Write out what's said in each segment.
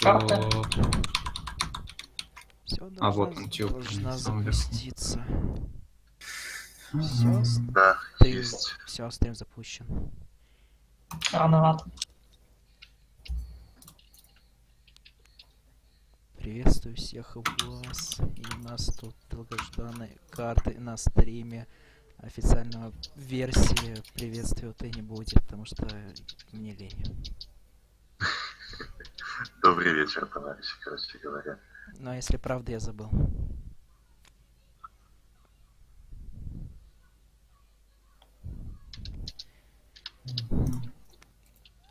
Карта. Все А, вот он, тюб. должна запуститься. Все, Да, стрим, есть. все, стрим запущен. Рановато. Приветствую всех вас. И у нас тут долгожданные карты на стриме. Официального версии приветствия и не будет, потому что мне лень. Добрый вечер, товарищи, короче говоря. Но если правда, я забыл.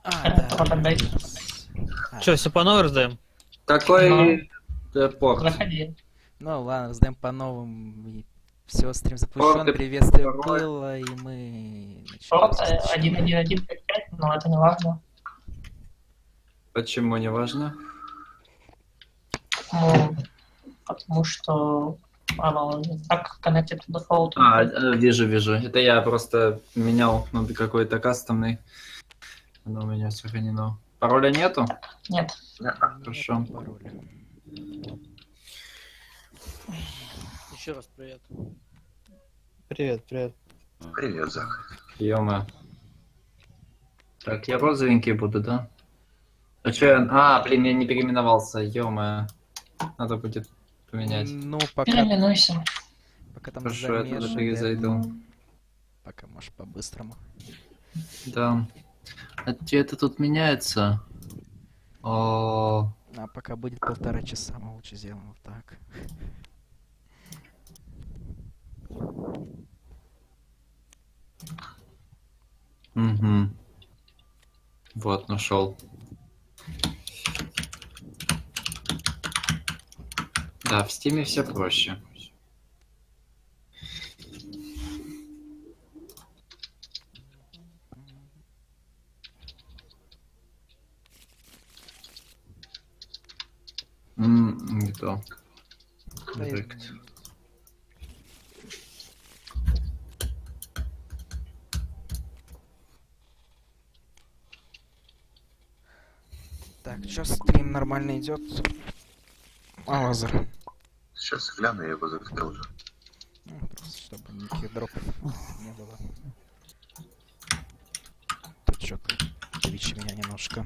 А, да. тогда А, Че, все по новой раздаем? Какой э, порт? Заходи. Ну ладно, раздаем по новым. Все, стрим запущен, приветствие было, и мы... запускать. 1.1.1.5, но это не важно. Почему не важно? Ну, потому что оно не так connected to default. А, вижу, вижу. Это я просто менял на какой-то кастомный. Оно у меня сохранено. Пароля нету? Нет. Нет Хорошо. пароля. Еще раз привет. Привет, привет. Привет, Зак. Ёма. Так, я розовенький буду, да? А чё я... А, блин, я не переименовался, ёма. Надо будет поменять. Ну, пока, Переименуйся. пока там Хорошо, я туда перезайду. пока можешь по-быстрому. Да. А где это тут меняется? О, А пока будет полтора часа, мы лучше сделаем вот так. угу. Вот, нашел. Да, в стиме все проще. М, Не то. Так, сейчас стрим нормально идет. А, лазер. Сейчас гляну, я его закрыл уже. Ну, просто чтобы никаких дропов не было. Тут что-то Twitch меня немножко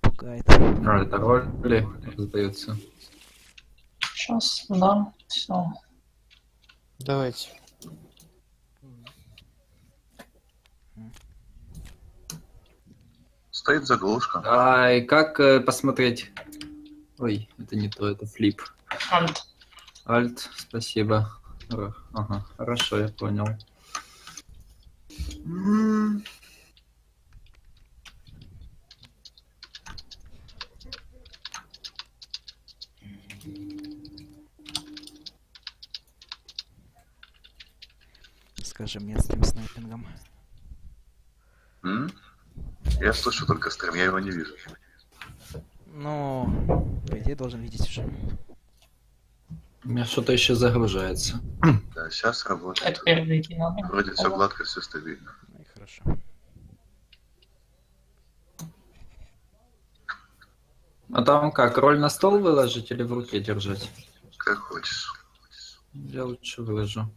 пугает. А, это роли раздаются. Сейчас, да, все. Давайте. Стоит заглушка. Ай, как э, посмотреть? Ой, это не то, это флип. Альт. Альт, спасибо. Ага, хорошо, я понял. Скажи мне с тем снайпингом. М? Я слышу только стрим, я его не вижу. Ну, по идее, должен видеть уже. У меня что-то еще загружается. Да, сейчас работает. Вроде все гладко, все стабильно. Ну и хорошо. А там как, роль на стол выложить или в руке держать? Как хочешь. Я лучше выложу.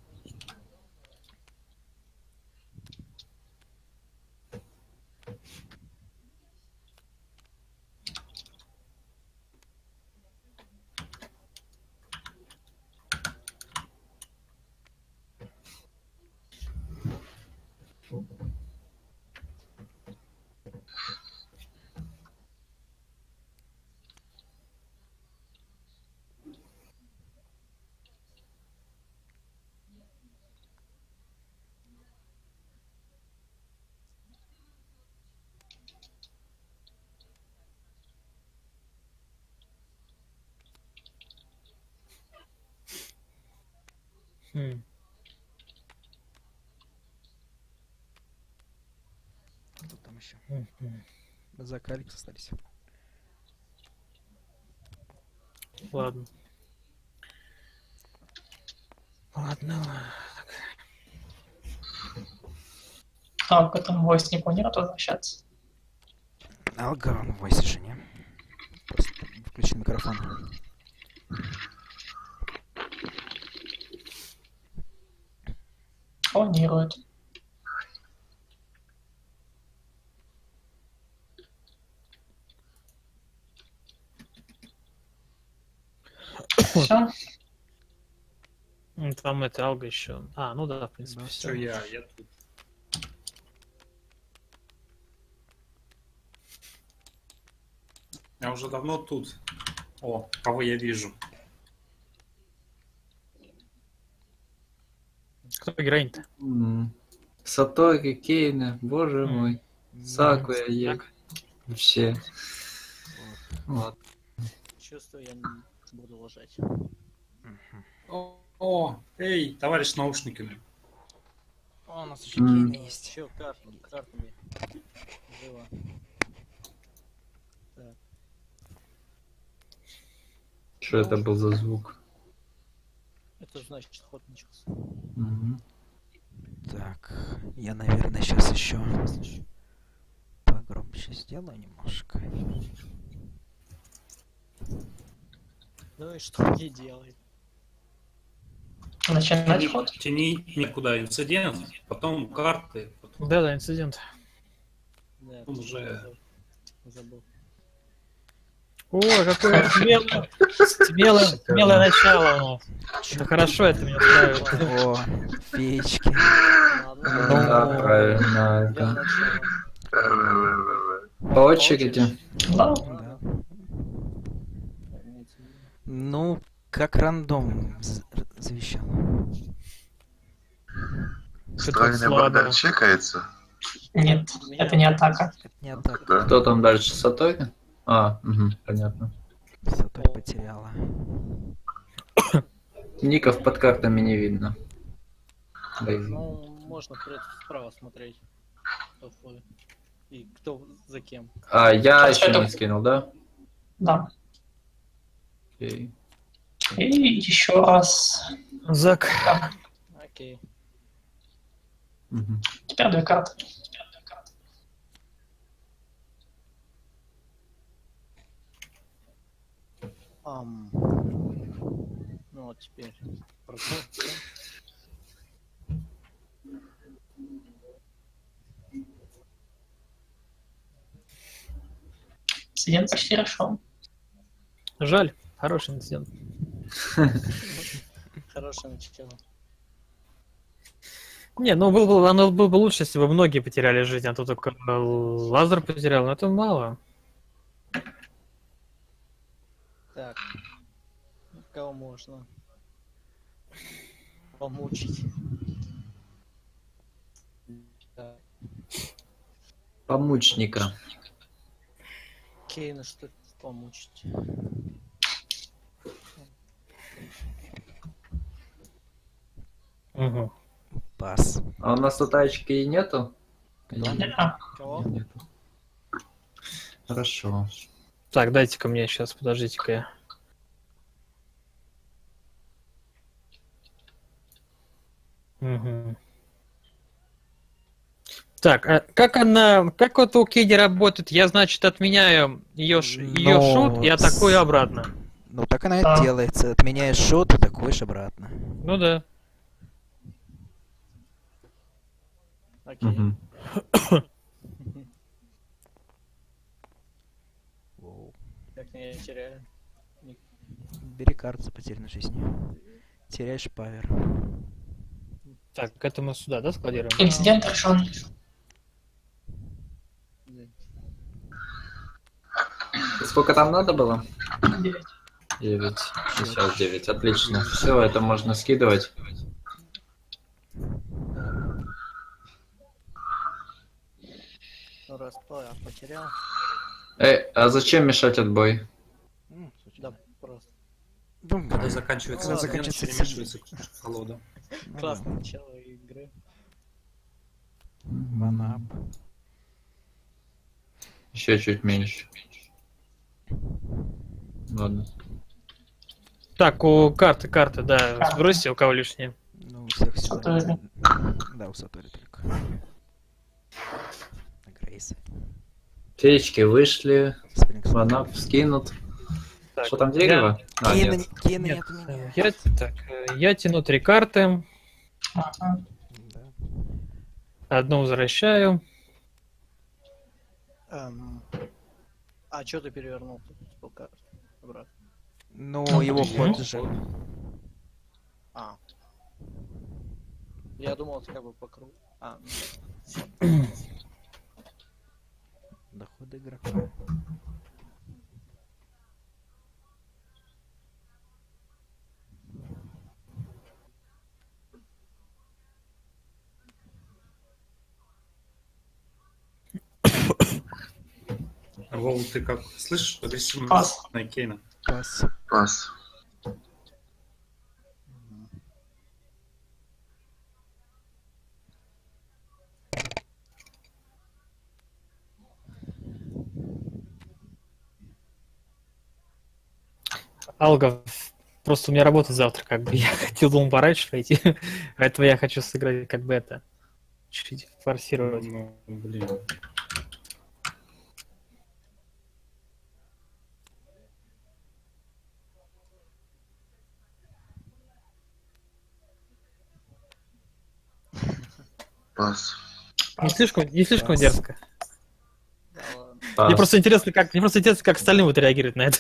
Хм. Кто там еще? Мгм. За Каликс остались. Ладно. Ладно. А к этому войснику не надо возвращаться. Алган в voice жене. Просто включи микрофон. Планирует. Все. М, Там это алга еще. А, ну да, в принципе, Да, все. Все, я, я тут. Я уже давно тут. О, кого я вижу. Кто героинь-то? М. Сатори, Кейна, боже М. мой. Сакуя, я... Вообще. Вот. Чувствую, я буду ложать. О, о, эй, товарищ с наушниками. О, у нас еще. Кейна есть. Че, карту, картами. Живо. Что это был за звук? Это значит ход начался. Мгм. Так, я, наверное, сейчас еще погромче сделаю немножко. Ну и что мне делать? Начинать ход. Тяни никуда инцидент, потом карты, потом Да-да, инцидент. Да, Он уже- забыл. О, какое смелое, смелое, смелое начало у нас. Это хорошо, это мне нравится. О, Ну, Да, правильно. По очереди. Да. Ну, как рандом завещал. Стройный слабо. бордель чекается? Нет, это не атака. Это не атака. Да. Кто там дальше? Сатори? А, угу, понятно. Сатори потеряла. Ников под картами не видно. Ну, можно справа смотреть. И кто за кем. А, я Сейчас еще это- не скинул, да? Да. Окей. И еще раз. Зак. Окей. Мгм. Теперь две карты. Ам. Ну вот теперь. Инцидент почти решен. Жаль, хороший инцидент. Хорошее начало. Не, ну был бы, оно было бы лучше, если бы многие потеряли жизнь, а то только э, Лазар потерял, но это мало. Так. Кого можно помучить? Так. Помучника. Кейна что помучить? Мгм. Пас. А у нас тут очки и нету? Да. Нет, А, Кого? нету. Хорошо. Так, дайте-ка мне сейчас, подождите-ка я. Мгм. Так, а как она, как вот у Кеди работает? Я, значит, отменяю ее, ее Ну, шут и атакую обратно. Ну, так она и Да. делается. Отменяешь шот, атакуешь обратно. Ну да. Окей. Мгм. Воу. Как меня теряю. Бери карту за потерянной жизни. Теряешь павер. Так, это мы сюда, да, складируем? инцидент решен. Сколько там надо было? Девять. 9. Сейчас 9. Отлично. Все, это можно скидывать. Ну раз а потерял. Эй, а зачем мешать отбой? Да, просто. ну, Когда заканчивается сцена, заканчивается перемешивается колода. ну да. Классное начало игры. Ванап. Еще чуть меньше. Ладно. Так, у карты, карты, да, сбросьте, у кого лишнее. Ну, у всех все Сатори. Да, у Сатори только. На Грейсе. Феечки вышли, манап скинут. Так, Что там, дерево? А, Кейна, нет. не- Кейна Нет, нет у меня. Я, так, э, я тяну три карты, Ага. Да. одну возвращаю. Эм, А что ты перевернул? Обратно. Ну, его ход же. А. Я думал, это как бы по кругу. А, ну, Доходы игрока. Вол, ты как? Слышишь, решим Пас. на Кейна. Пас. Пас. Алга, просто у меня работа завтра, как бы я хотел думал пораньше пойти, поэтому я хочу сыграть как бы это, чуть-чуть форсировать. Ну, блин. Пас. Не слишком, не слишком дерзко. да. Пас. Мне просто интересно, как, мне просто интересно, как остальные будут реагировать на это.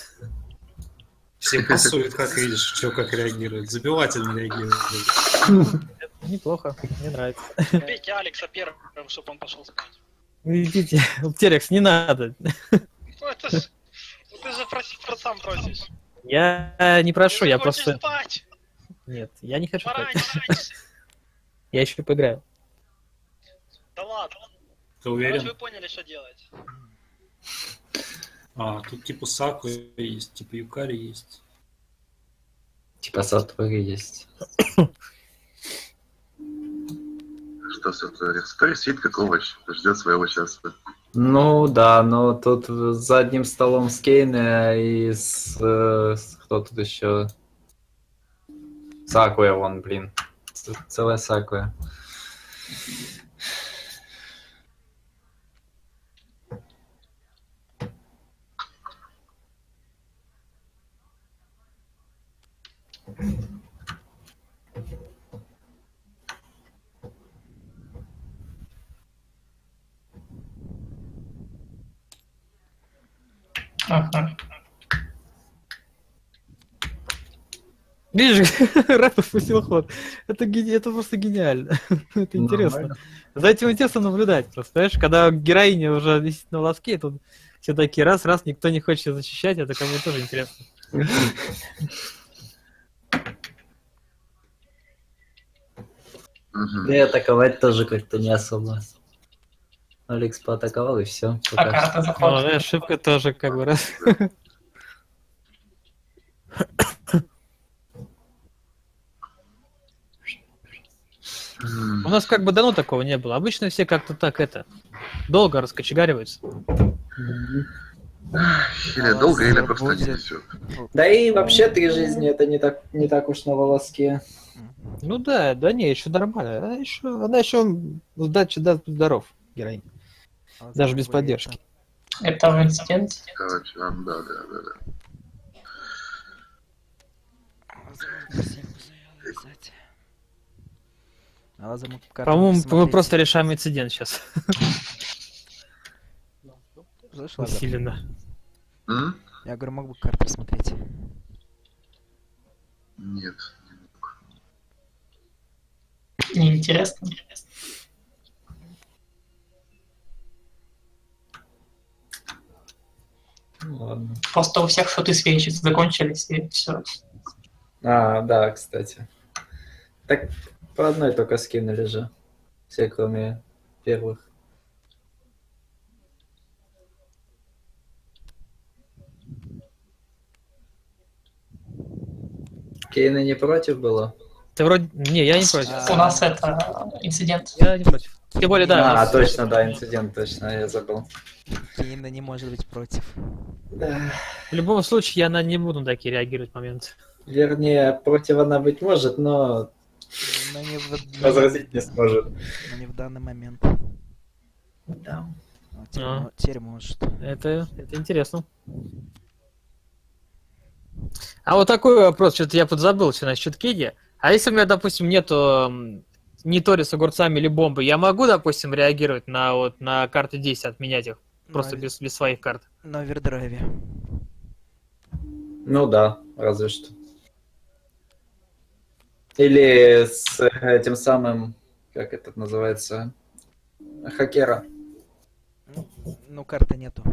Все пасуют, как видишь, что как реагирует. Забивательно реагирует. Неплохо, мне нравится. Бейте Алекса первым, чтобы он пошел спать. Ну, Идите, Терекс, не надо. Ну это ж... ну, Ты же просить сам просишь. Я не прошу, Ты я просто... спать. Нет, я не хочу Пораньше. спать. Я еще поиграю. Да ладно. Ты Короче, уверен? вы поняли, что делать. А, тут типа Саку есть, типа Юкари есть. Типа сатвары есть. Что Сатори? Сатори сидит как овощ, ждет своего часа. Ну да, но тут за одним столом с Кейна и с... э, кто тут еще? Сакуя вон, блин. Целая Сакуя. Ага. Видишь, Рэп спустил ход. Это, гени- это просто гениально. Это интересно. Нормально. За этим интересно наблюдать. Просто, понимаешь, когда героиня уже висит на волоске, тут все такие раз-раз, никто не хочет её защищать, это бы тоже интересно. Да и атаковать тоже как-то не особо. Алекс поатаковал и все. А карта Ну, заход. да, ошибка тоже как бы раз. У нас как бы давно такого не было. Обычно все как-то так это долго раскочегариваются. Или долго, или просто не несет. Да и вообще три жизни это не так, не так уж на волоске. Ну да, да не, еще нормально. Она еще, она еще сдача даст здоров, героиня. Даже без поддержки. Это в инциденте. Короче, а, да, да, да, да. По-моему, мы просто решаем инцидент сейчас. Усиленно. Я говорю, мог бы карту смотреть. Нет. Неинтересно. Ну ладно. Просто у всех шоты свечи закончились, и все. А, да, кстати. Так по одной только скинули же. Все, кроме первых. Кейна не против было? Ты вроде... Не, я не против. У нас это инцидент. Я не против. Тем более, да. а, нас- точно, да, инцидент, точно, я забыл. Кейна не может быть против. Да. В любом случае, я на не буду на такие реагировать моменты. Вернее, против она быть может, но Но не в, возразить не сможет. но не в данный момент. Да. А, теперь, А. теперь может. Это, это интересно. А вот такой вопрос, что-то я подзабыл все насчет Киги. А если у меня, допустим, нету ни Тори с огурцами или бомбы, я могу, допустим, реагировать на вот на карты 10, отменять их? Просто на, без, без своих карт. на овердрайве. Ну да, разве что. Или с этим самым, как это называется, хакера. Ну, карты нету.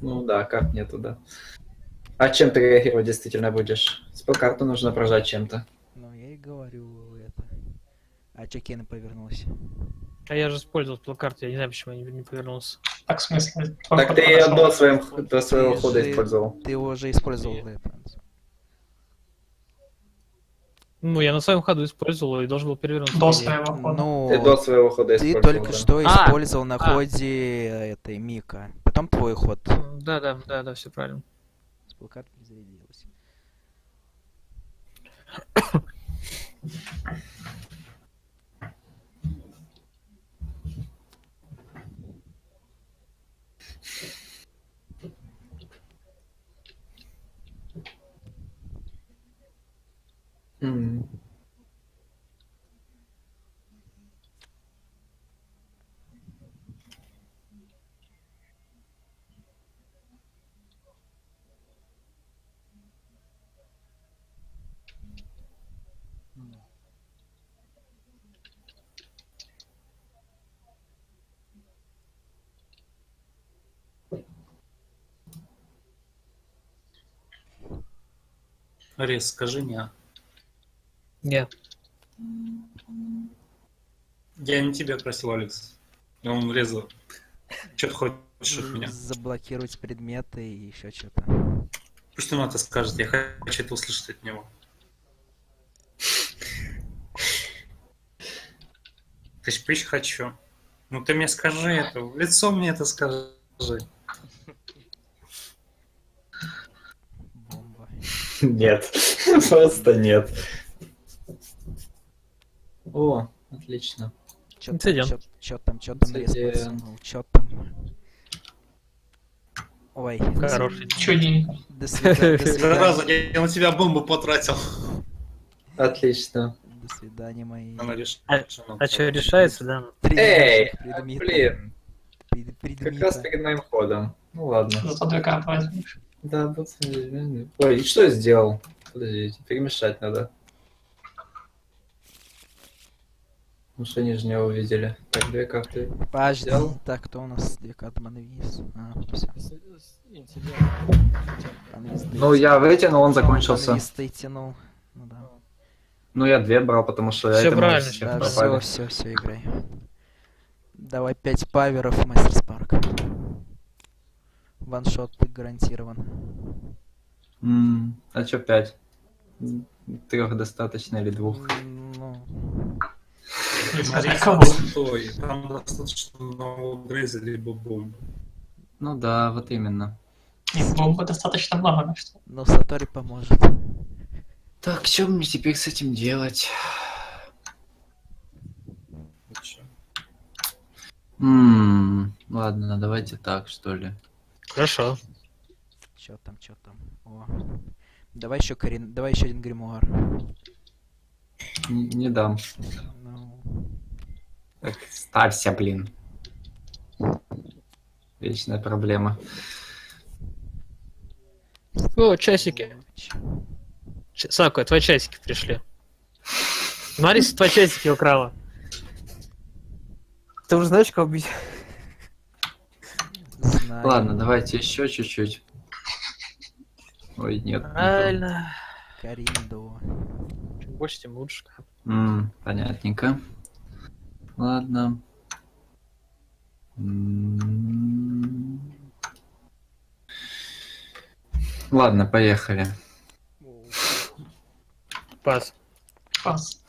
Ну да, карт нету, да. А чем ты реагировать действительно будешь? Спелкарту нужно прожать чем-то. Ну, я и говорю. А чё Кена повернулась? А я же использовал плакарту, я не знаю, почему я не, не повернулся. Так, в смысле? Так ты ее до, своим, до своего Ты хода же- использовал. Ты его уже использовал это. Ну, я на своем ходу использовал и должен был перевернуться. До своего хода. Ну, Ты до своего хода ты использовал. только да. что А, использовал на а. ходе э, этой Мика. Потом твой ход. Да, да, да, да, все правильно. Спелкарта не зарядилась. М. Арес, скажи мне. Нет. Я не тебя просил, Алекс. Я он резал. Что ты хочешь от меня? Заблокировать предметы и еще что-то. Пусть он это скажет, я хочу это услышать от него. То есть пусть хочу. Ну ты мне скажи это, в лицо мне это скажи. Бомба. Нет, просто нет. О, отлично. Чё Инцидент. там, чё, чё там, чё там Инцидент. чё там? Ой, Хороший. Чудненько. до свидания, до Зараза, я на тебя бомбу потратил. Отлично. до свидания, мои Она решила. А- что нам А что, делать. решается, да? Эй, блин, пред- как раз перед моим ходом. Ну ладно. Зато две карты возьмешь. Да, вот. Ой, и что я сделал? Подождите, перемешать надо. Ну что они же не увидели. Так, две карты. Подожди, Взял. так, кто у нас две карты манвиз? А, все. Ну, я вытянул, он закончился. ты тянул. Ну да. Ну, я две брал, потому что это правильно, все Да, все, все, все, играй. Давай пять паверов, мастер Спарк. Ваншот ты гарантирован. М, А чё пять? Трех достаточно или двух? Ну, Смотри, там достаточно одного Грейза либо бомбы. Ну да, вот именно. Нет, бомбы достаточно много, на что. но Сатори поможет. Так, что мне теперь с этим делать? Чё? М, Ладно, давайте так, что ли. Хорошо. Чё там, чё там? О. Давай еще Карин, давай еще один гримуар. Не дам. Так, ставься, блин. Вечная проблема. О, часики. ч- Сако, твои часики пришли. Мариса твои часики украла. Ты уже знаешь, кого бить? Знаю. Ладно, давайте еще чуть-чуть. Ой, нет. Правильно. Кариндо. Больше, тем лучше. М, Понятненько. Ладно. М. Ладно, поехали. Пас. Пас.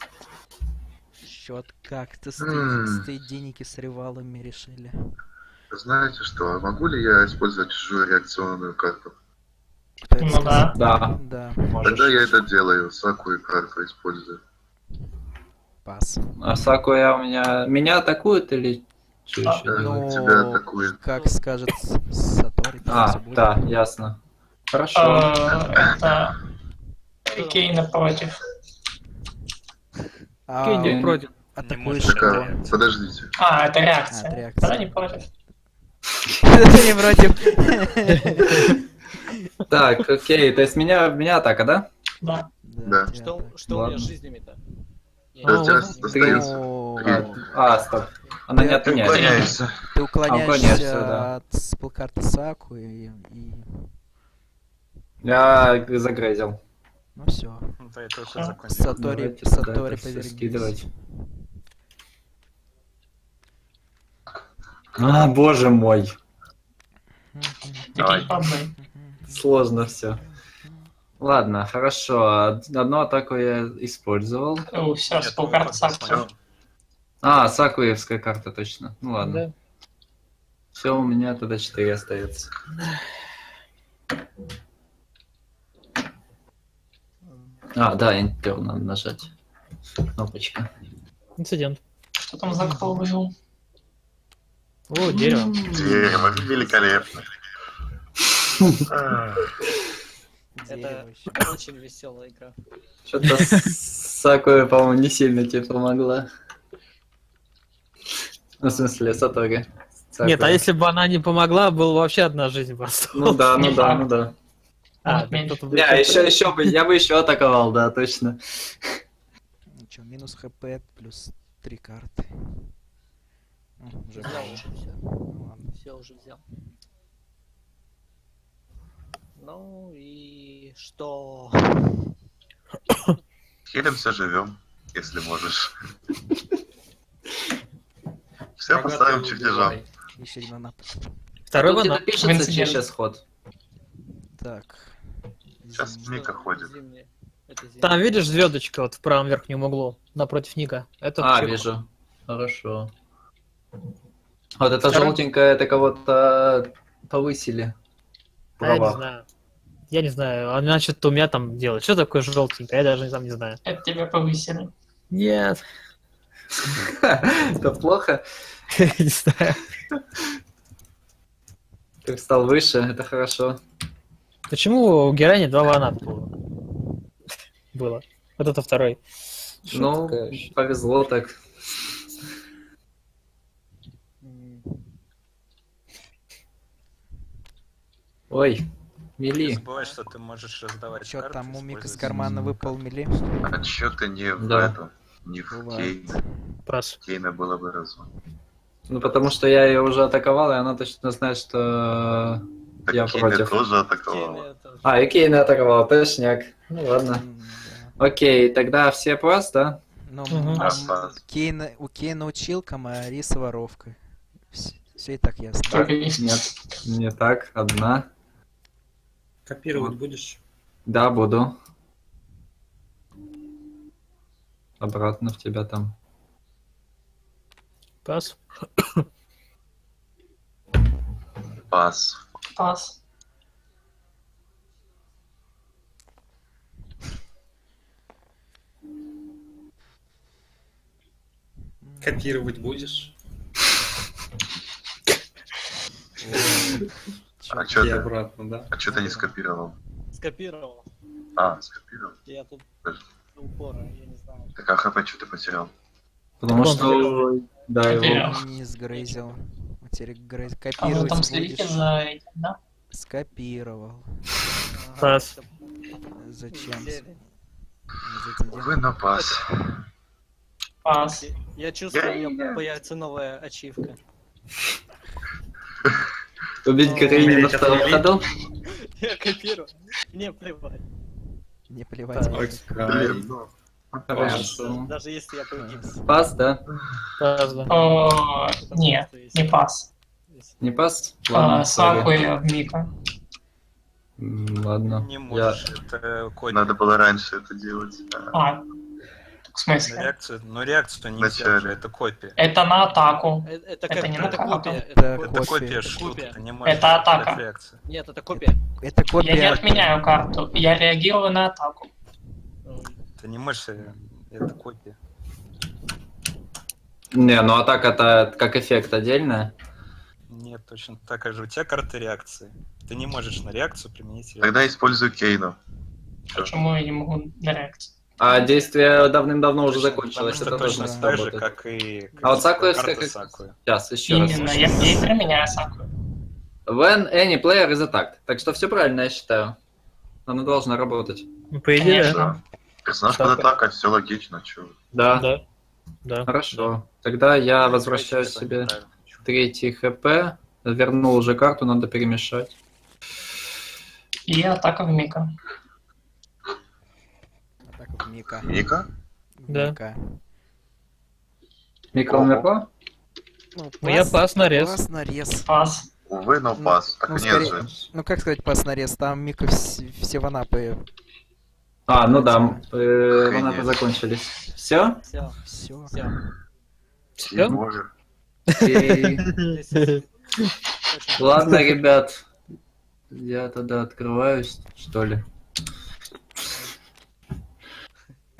Счет как-то с, М. с деньги с ревалами решили. Знаете что, могу ли я использовать чужую реакционную карту? Кто это Ну сказал? да. Да, Да, Тогда я это делаю, Саку и карту использую. пас. А Сакуя у меня... Меня атакуют или Что А, еще? Да, Ну, тебя атакует. как скажет Сатори, А, да, ясно. Хорошо. Это... Кейна против. А, Кейн против. атакуешь а, подождите. А, это А, это реакция. Тогда не против. Ты не против. Так, окей, то есть меня, меня атака, да? Да. Да. Что, что у меня с жизнями-то? Да, у тебя остается. Три. А, стоп. Она не отменяется. Уклоняешься. Ты уклоняешься, да. от спелкарты Саку и, и... Я загрызил. Ну все. Сатори, Сатори скидывать. А, боже мой. Давай. Сложно все. Ладно, хорошо. Одну атаку я использовал. О, ну, Саксу. посмотрим. А, Сакуевская карта, точно. Ну ладно. Да. Все, у меня тогда 4 остается. А, да, Enter надо нажать. Кнопочка. Инцидент. Что там за кол вынул? О, дерево. Дерево, великолепно. Это очень веселая игра. Что-то Сакуя, по-моему, не сильно тебе помогла. Ну, в смысле, Сатори. Нет, а если бы она не помогла, была вообще одна жизнь просто. Ну да, ну да, ну да. А, еще, еще бы, я бы еще атаковал, да, точно. Ну чё, минус хп плюс три карты. Ну, Уже Взял мало. уже все. Ну ладно. Все уже взял. Ну и что? Хилимся, живем, если можешь. Все поставим чертежам. Второй где-то ванат. пишется, сейчас ход. Так. Сейчас. Ника ходит. Там видишь звездочка вот в правом верхнем углу напротив Ника. Это А, вижу. Хорошо. Вот это Второй- желтенькое, это кого-то повысили. В А я не знаю. Я не знаю. Она что-то у меня там делает. Что такое желтенькое? Я даже сам не знаю. Это тебя повысили. Нет. Это плохо. Не знаю. Ты стал выше, это хорошо. Почему у героини два ваната было? Было. Вот это второй. Ну, повезло так. М, Ой, Не мили. забывай, что ты можешь раздавать Чё карты, там у Мика из кармана выпал мели? А чё ты не в Да. этом, не в Бывает. Кейна? Пас. Кейна было бы разум. Ну, потому что я ее уже атаковал, и она точно знает, что... Так Я Кейна против. тоже Кейна атаковала. это- А, и Кейна атаковал, точняк. Ну, ладно. Да. Окей, тогда все пас, да? Ну, Пас, пас. Кейна, у Кейна училка, а Риса воровка. Все и так ясно. Так, нет, не так, одна. Копировать будешь? Да, буду. Обратно в тебя там. Пас. Пас. Пас. Копировать будешь? А И ты, обратно, да? а чё ты не скопировал? Скопировал. А, скопировал. Я тут упора, я не знаю. Так а хп чё ты потерял? Потому что... Да, его... Не сгрызил. Теперь грыз... А вы Копировать там следите за этим, да? Скопировал. Пас. Зачем? Увы, на пас. Пас. Я чувствую, у меня появится новая ачивка. Убить О, Каренина на втором ходу? Я копирую. Не плевать. Не плевать. Ну. Хорошо. Даже если я погиб. Пас, да? Пас, да. О, нет, не пас. Не пас? Ладно, Саку и Мика. Ладно. Не можешь, это. Надо было раньше это делать. А, в смысле? Реакцию, но реакцию нельзя Вначале. же, это копия. Это на атаку. Э, Это, Это коп- не это накатом. копия. Это Это Это Копия. копия что Копия. ты не Это атака. дать реакцию. Нет, это копия. Это Я не копия. отменяю карту, я реагирую на атаку. Ты не можешь, э, это копия. Не, ну а так это как эффект отдельно. Нет, точно так же. У тебя карта реакции. Ты не можешь на реакцию применить реакцию. Тогда использую Кейну. Почему я не могу на реакцию? А действие давным-давно уже закончилось. потому Это что тоже точно не так же, как и А вот Сакуя карта как- Сакуя. Сейчас, еще раз. Именно, я, я и применяю Саку. When any player is attacked. Так что все правильно, я считаю. Она должна работать. Ну, по идее, да. Да. Персонаж под Так. атакой, все логично, чё. Да. Да. Да. Хорошо. Тогда я возвращаю себе третий хп. Вернул уже карту, надо перемешать. И атака в Мика. Мика. Ника? Да. Мика. Микро умерла? Ну, Ну, я пас на рез. Пас на рез. Пас. Увы, но Ну, пас. Так ну, нет скорее- же. Ну как сказать пас на рез? Там Мика вс- все ванапы. А, ну да, э, монаты закончились. Все? Все. Все. Все. Боже. Ладно, ребят. Я тогда открываюсь, что ли.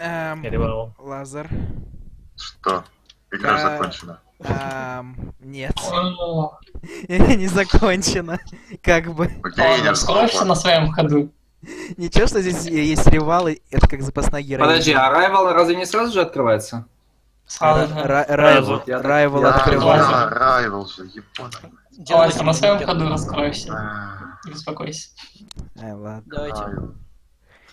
Эм. Лазер. Что? Игра Да. закончена. Эм, нет. О, Не закончено. Как бы. Раскроешься на своем ходу. Ничего, что здесь есть ревалы, это как запасная героиня. Подожди, а Райвал разве не сразу же открывается? Сразу же. Ра- Райвел, Я- Райвел я- открывается. А, Райвел же, ебаный. Давайте на своем ходу раскройся. А, Не беспокойся. Ай, ладно. Давайте.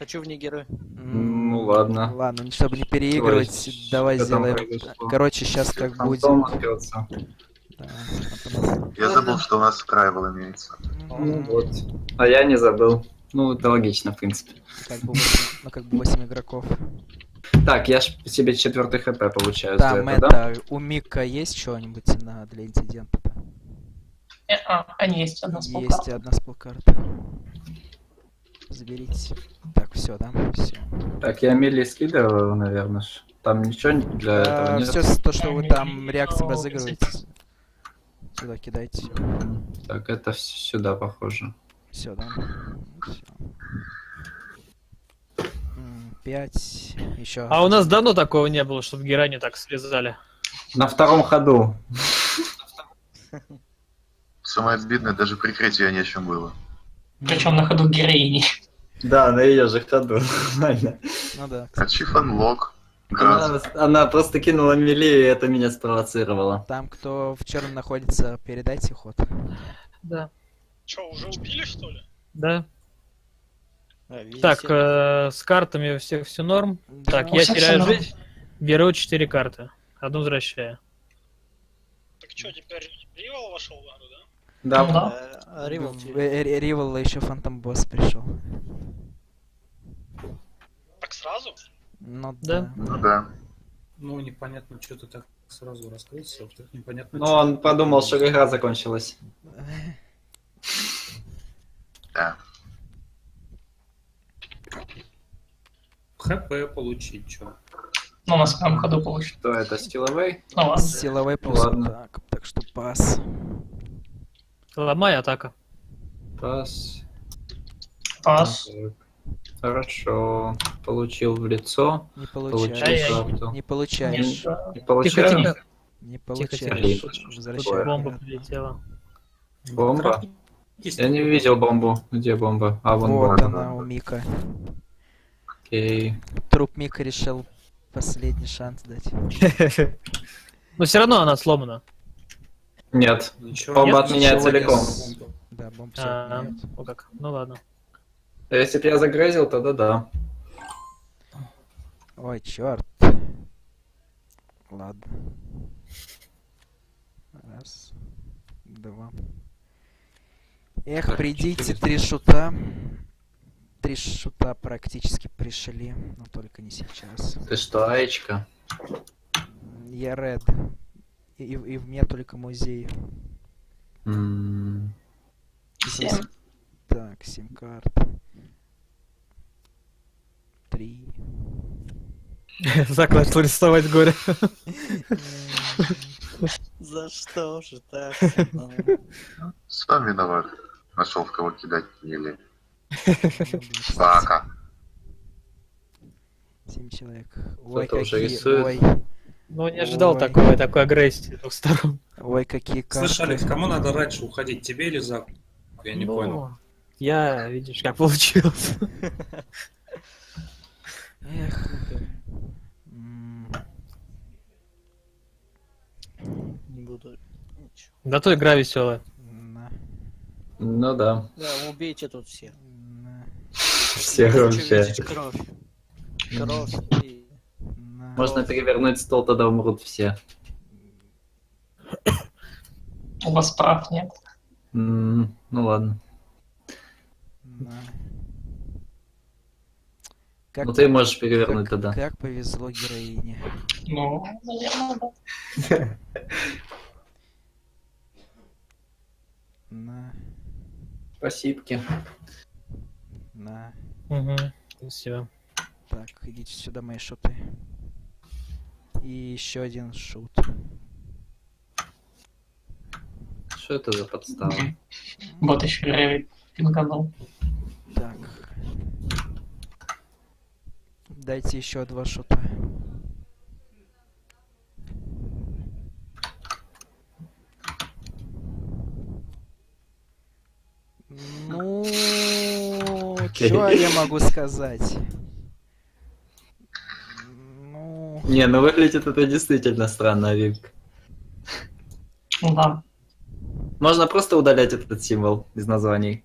Хочу в Нигеры. Ну ладно. Ладно, ну, чтобы не переигрывать, Давай, давай сделаем. Короче, сейчас как будет. Фантом открылся. Да, Я забыл, что у нас Райвел имеется. Ну вот. А я не забыл. Ну, это логично, в принципе. Как бы 8, ну как бы 8 игроков. Так, я ж себе четвертый хп получаю. Там за это, да? это, у Мика есть что-нибудь на, для инцидента? Э, А, они есть одна Есть спалка. одна спалкарта. Заберите. Так, все, да? Все. Так, я мили скидываю, наверное. ж. Там ничего для этого нет. все то, что вы там реакции О, разыгрываете. Сюда кидайте. Так, это сюда похоже. Все, да? Всё. М, Пять. Еще. А у нас давно такого не было, чтобы герани так слезали. На втором ходу. Самое обидное, даже прикрытия нечем было. Причем на ходу героини. Да, на ее же ходу. Нормально. Ну да. Ачив Unlock. Она, она просто кинула мили, и это меня спровоцировало. Там, кто в черном находится, передайте ход. Да. Че, уже убили, что ли? Да. А, видите? Так, э, с картами у всех все норм. Так, У я теряю норм. жизнь, беру 4 карты. Одну возвращаю. Так что, теперь Ривал вошел в игру, да? Да. Ну да. А, Ривал э, э, еще Фантом Босс пришел. Так сразу? Ну Да. Ну да. Ну, непонятно, что ты так сразу раскрылся, во-вторых, непонятно, Но чё. он подумал, что игра закончилась. Да. ХП получить, что? Ну, на своем ходу получит. Что это, стиловой? Ну ладно. Силовой Ну ладно. Так, так что пас. Ломай атака. Пас. Пас. Так. Хорошо. Получил в лицо. Не Получил получаешь. Карту. Не получаешь. Миша. Не получаю. Тихо, тихо. Не получаешь. Возвращай. Бомба прилетела. Бомба? Я не видел бомбу. Где бомба? А, вон Вот бомба. она у Мика. Окей. Труп Мика решил последний шанс дать. Но все равно она сломана. Нет. Ничего Бомба нет, отменяет ничего нет. целиком. Да, бомб всё А, о как. Ну ладно. Если бы я загрызил, тогда да. Ой, черт. Ладно. Раз, два. Эх, Так, придите, три шута. Три шута практически пришли, но только не сейчас. Ты что, Аечка? Я ред. И, и, и в мне только музей. Здесь- Семь. Так, семь карт. Три. Зак начал рисовать горе. За что же так? Сам виноват. Нашел в кого кидать или Ну, блин, кстати, Бака. Семь человек. Ой, какие, ой. Ну, не ожидал Ой. такой, такой агрессии с двух сторон. Ой, какие карты. Слышь, Алекс, кому надо раньше уходить, тебе или Заку? Я не Ну, понял. Я, видишь, как получилось. Эх. Не буду. Ничего. Да то игра веселая. на, Ну да. Да, убейте тут всех. на, Все Я хочу вообще. кровь. Кровь и... Можно перевернуть стол, тогда умрут все. У вас прав нет. М, Ну ладно. на. Как, Ну ты можешь перевернуть как, тогда. как повезло героине. Ну, наверное, да. На, Спасибо. на. Угу. Все. Так, идите сюда, мои шуты. И еще один шут. Что это за подстава? Вот еще Ревит пинганул. Так. Дайте еще два шута. Ну, что я могу сказать? Ну, Не, ну выглядит это действительно странно, Вик. Ну да. Можно просто удалять этот символ из названий.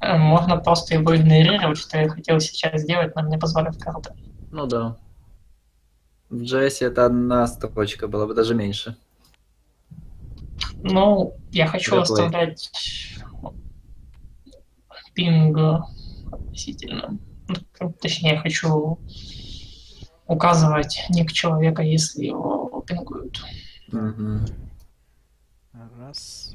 Э, Можно просто его игнорировать, что я хотел сейчас сделать, но мне позволят карты. Ну да. В JS это одна строчка, было бы даже меньше. Ну, я хочу Replay. оставлять пинг относительно. ну, Точнее, я хочу указывать ник человека, если его пингуют. Раз.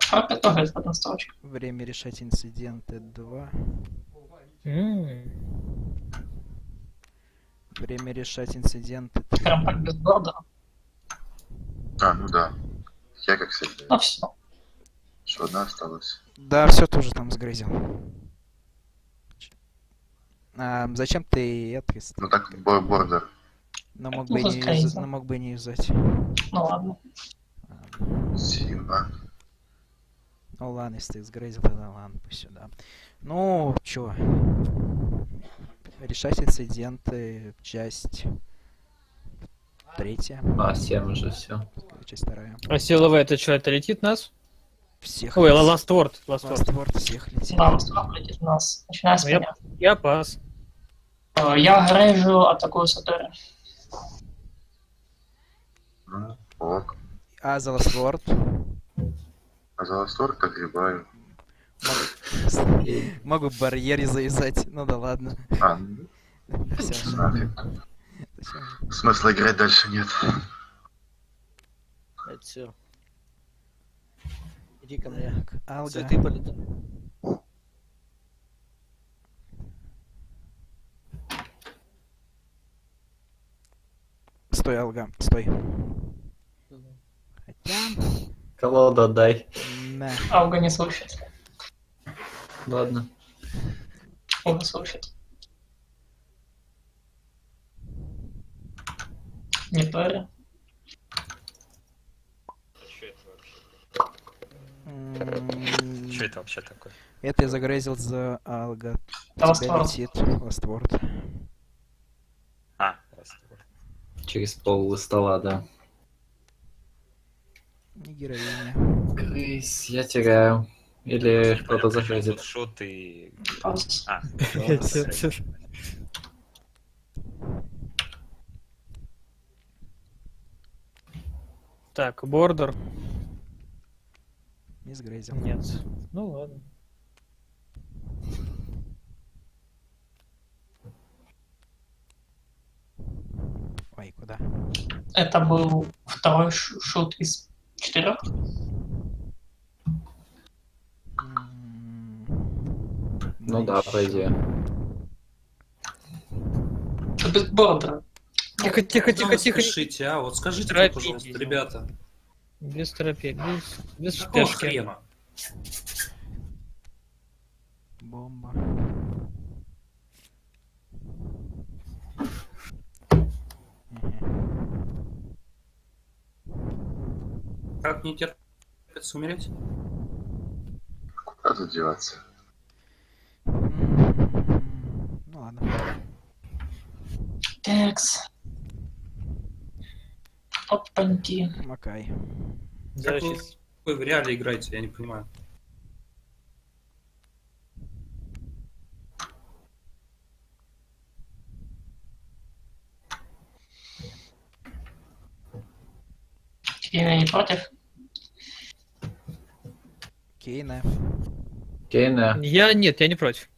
Шапе тоже это одна строчка. Время решать инциденты два. М. Время решать инциденты три. Прям так без борда. А, ну да. Я как всегда. Ну все. Еще одна осталась. Да, все тоже там сгрызил. А, зачем ты это? Ну так, бор- бордер. Но мог Ну, бы, не пускай, юз- да. но мог бы не юзать. Ну ладно. Сима. Ну ладно, если ты сгрызил, тогда ладно, пусть сюда. Ну, чё? Решать инциденты, часть третья, А, 7 уже все. часть вторая. А силовая это что, это летит нас? Всех Ой, летит. Last Word. Last Word. Всех летит. Да, Мустафа летит нас. Начиная с Ну, я- меня. Я пас. Я грежу, атакую Сатори. Ну, ок. А за Ластворд? А за восторг огребаю. Могу барьере завязать. Ну да ладно. А? Смысла играть дальше нет. Это все. Иди ко мне. Алга. Цветы полетят. Стой, Алга, стой. Хотя... Колоду отдай. На. Ауга не слушает. Ладно. Ауга слушает. Не паря. Что это вообще такое? Это я загрызил за Алга. Да, Ластворд. Ластворд. Через пол стола, да. И героиня. Крис, я теряю. Или кто-то тут Шут и... Пас. А, Так, бордер. Не сгрызил. Нет. Ну ладно. Ой, куда? Это был второй шут из четырех. Ну да, по идее. Без. Тихо, тихо, тихо, тихо. Спешите, а? Вот скажите, мне, пожалуйста, ребята. Без терапии, без, без Какого спешки. хрена? Бомба. Как не терпится умереть? Куда тут деваться? Ну ладно. Текс. Опаньки. Макай. Вы, вы в реале играете, я не понимаю. Я не против. Кейна. Кейна. Я нет, я не против.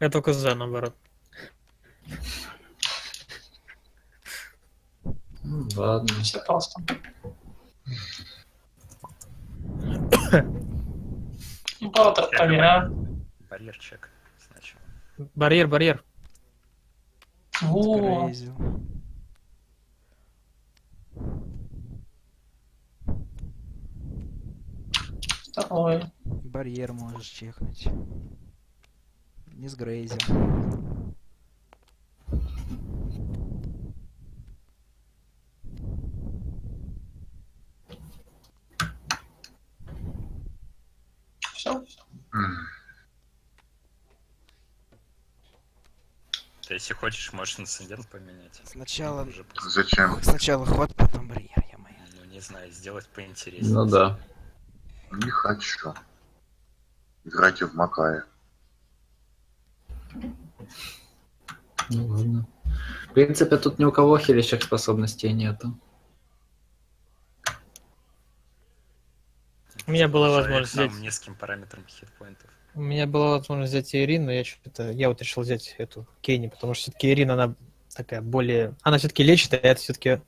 Я только за, наоборот. Ладно. Все просто. Бордер проверяю. Барьерчик сначала. Барьер, барьер. Во. Второй. Барьер можешь чекнуть. Не сгрейзил. Все. М, Ты, если хочешь, можешь инцидент поменять. Сначала... Уже Зачем? Сначала ход, потом барьер, я моя. Ну, не знаю, сделать поинтереснее. Ну да. Не хочу. Играйте в Макая. Ну ладно. В принципе, тут ни у кого хилящих способностей нету. У меня была возможность сам взять... нескольким параметрам хитпоинтов. У меня была возможность взять Ирину, но я что-то... Я вот решил взять эту Кейни, потому что все-таки Ирина, она такая более... Она все-таки лечит, а это все-таки...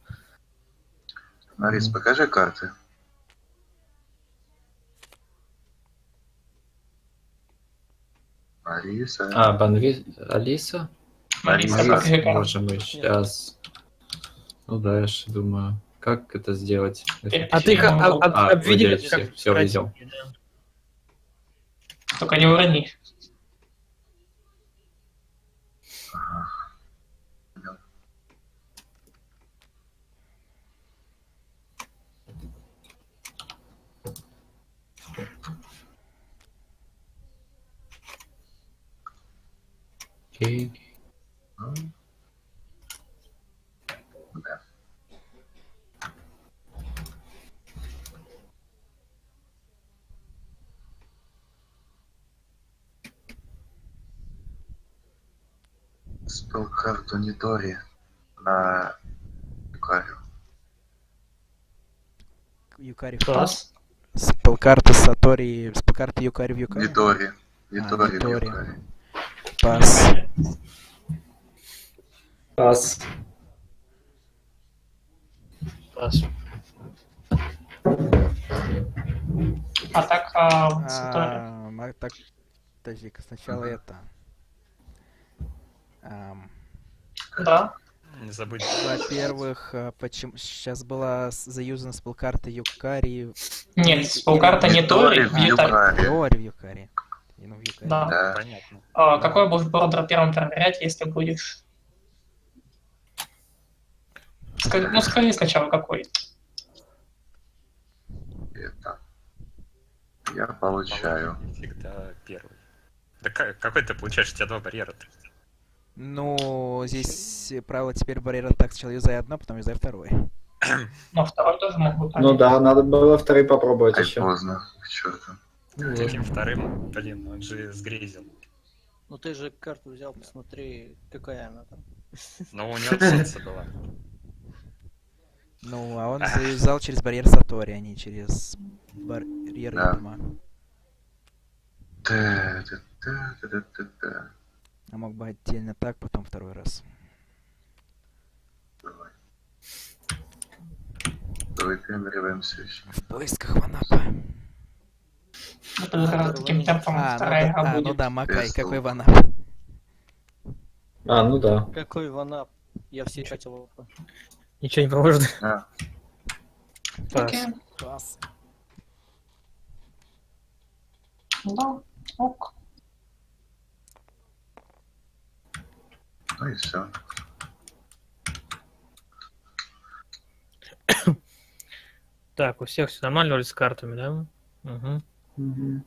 Нарис, покажи карты. Нариса. А, Банви... Алиса? Как же Боже мой, сейчас. Ну да, я же думаю, как это сделать? А ты их об- об- А, обведи, выделить как всех, всё, брать. видел. Только не урони. Окей. Да. Спел карту Нитори на Юкарю. Юкари. Класс. Спелкарта Сатори, спелкарта Юкари в Юкари. Нитори. Нитори в Нитори. Юкари. Пас. Пас. Пас. А так, а. А, ма- так, подожди-ка, сначала это. Да. Не забудь. Во-первых, а, почему сейчас была заюзана спелкарта Юкари. Нет, спелкарта не Тори, в. Юкари. Теория в Юкари. И, ну, в Юкари. Да. Да. Понятно. А, какой будешь бордер первым проверять, если будешь? Ну, скажи сначала, какой. Это. Я получаю. Всегда первый. Да как, какой ты получаешь? У тебя два барьера. Ну, здесь правило теперь барьера так сначала юзай одно, потом юзай второй. Но второй тоже мог быть. Ну да, надо было вторые попробовать еще. поздно. К черту. Вторым? Блин, он же сгрезил. Ну ты же карту взял, посмотри, какая она там. Но у него солнце было. Ну, а он заюзал через барьер Сатори, а не через барьер Да. Ильма. Та-та-та-та-та-та-та. А мог бы отдельно так, потом второй раз. Давай. Выпендриваемся еще. В поисках Ванапа. Это как раз таким темпом А, ну вторая да, игра а, ну будет. да, Макай, Без какой. Ванап. А, ну да. Какой ванап? Я все чатил. Ничего не поможет. А, Пас. Окей. Класс. Да, ок. Ну и все. Так, у всех все нормально вроде с картами, да? Угу. Мгм.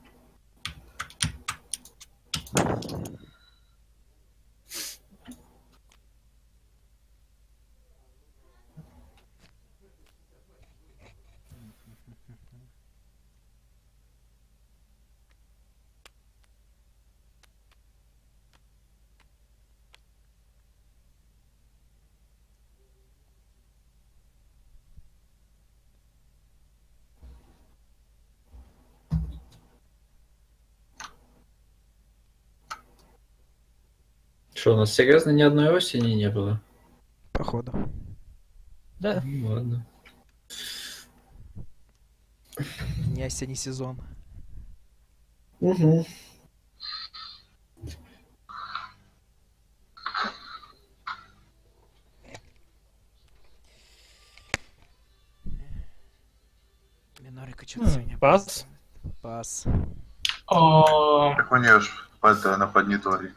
Что, у нас серьезно ни одной осени не было? Походу. Да. Ну, ладно. Не осенний сезон. Угу. Минорика что-то сегодня пас. Пас. О, Так у нее ж под, на подниторе.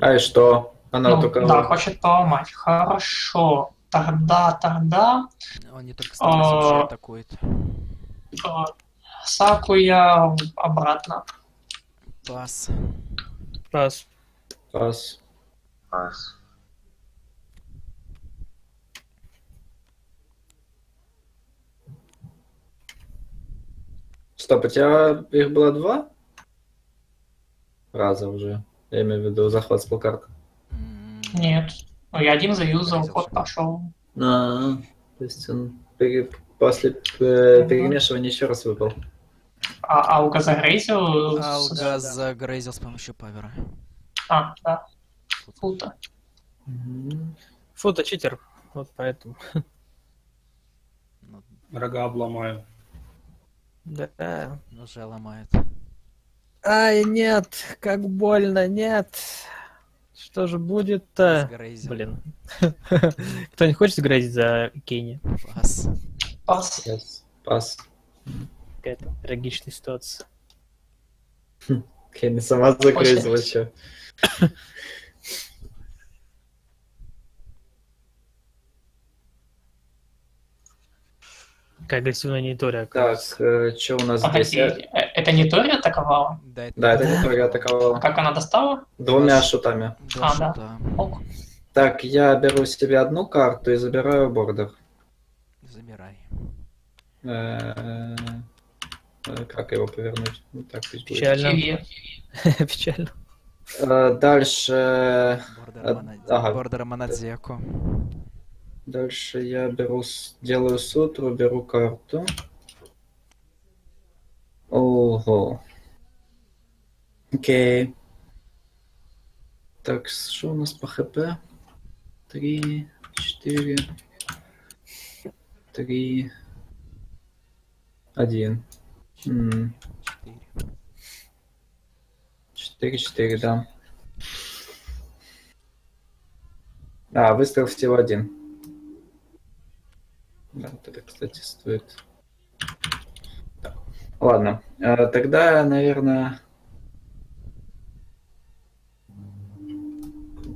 А и что? Она ну, только... да, хочет поломать. Хорошо. Тогда, тогда Он не только становится, вообще А. атакует. э, Сакуя обратно. Пас. Пас. Пас. Пас. Стоп, у тебя их было два? Раза уже. Я имею в виду захват с. М, Нет. Ну, я один заюзал, же. пошел. А, то есть он пере- после э, Мгм. перемешивания еще раз выпал. А Алга загрейзил. с- Алга загрейзил с помощью павера. А, да. Фута. Фото читер. Вот поэтому. Ну, Рога обломаю. Да. уже ломает. Ай, нет, как больно, нет. Что же будет-то? Блин. Кто не хочет сгрозить за Кенни? Пас. Пас. Yes. Пас. Какая-то трагичная ситуация. Кенни сама закрызла еще. Какая агрессивная неитория, Так, оказывается. что у нас Погоди, здесь? э, это не Тори атаковала? Да, это Да, это не А атаковала. как она достала? Двумя шутами. два А, да. шута. Ок. Так, я беру себе одну карту и забираю бордер. Забирай. Э, э, Как его повернуть? Вот так пусть будет. Печально. Киви. Печально. Э, Дальше... Бордер Э, Мана- ага. Бордер Манадзеку. Дальше я беру, делаю сутру, беру карту. Ого. Окей. Так, что у нас по хп? Три, четыре, три, один. Четыре, четыре, да. А, выстрел всего один. Да, это, кстати, стоит. Так, Ладно, э, тогда, наверное...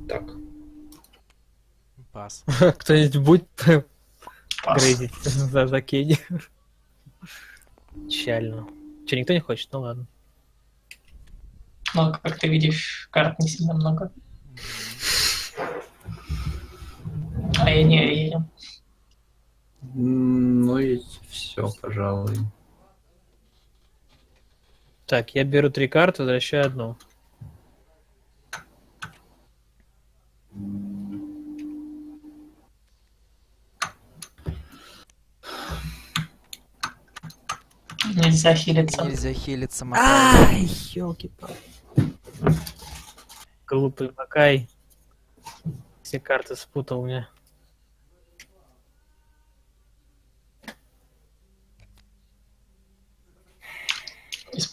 Так, Пас. Кто-нибудь будет Пас. грейзить за, за Кенни? Печально. Че, никто не хочет? Ну ладно. Но, как ты видишь, карт не сильно много. А я не верю. М, ну и все, пожалуй. Так, я беру три карты, возвращаю одну. Нельзя хилиться. Нельзя хилиться, Макай. Ай, елки Глупый Макай. Все карты спутал мне.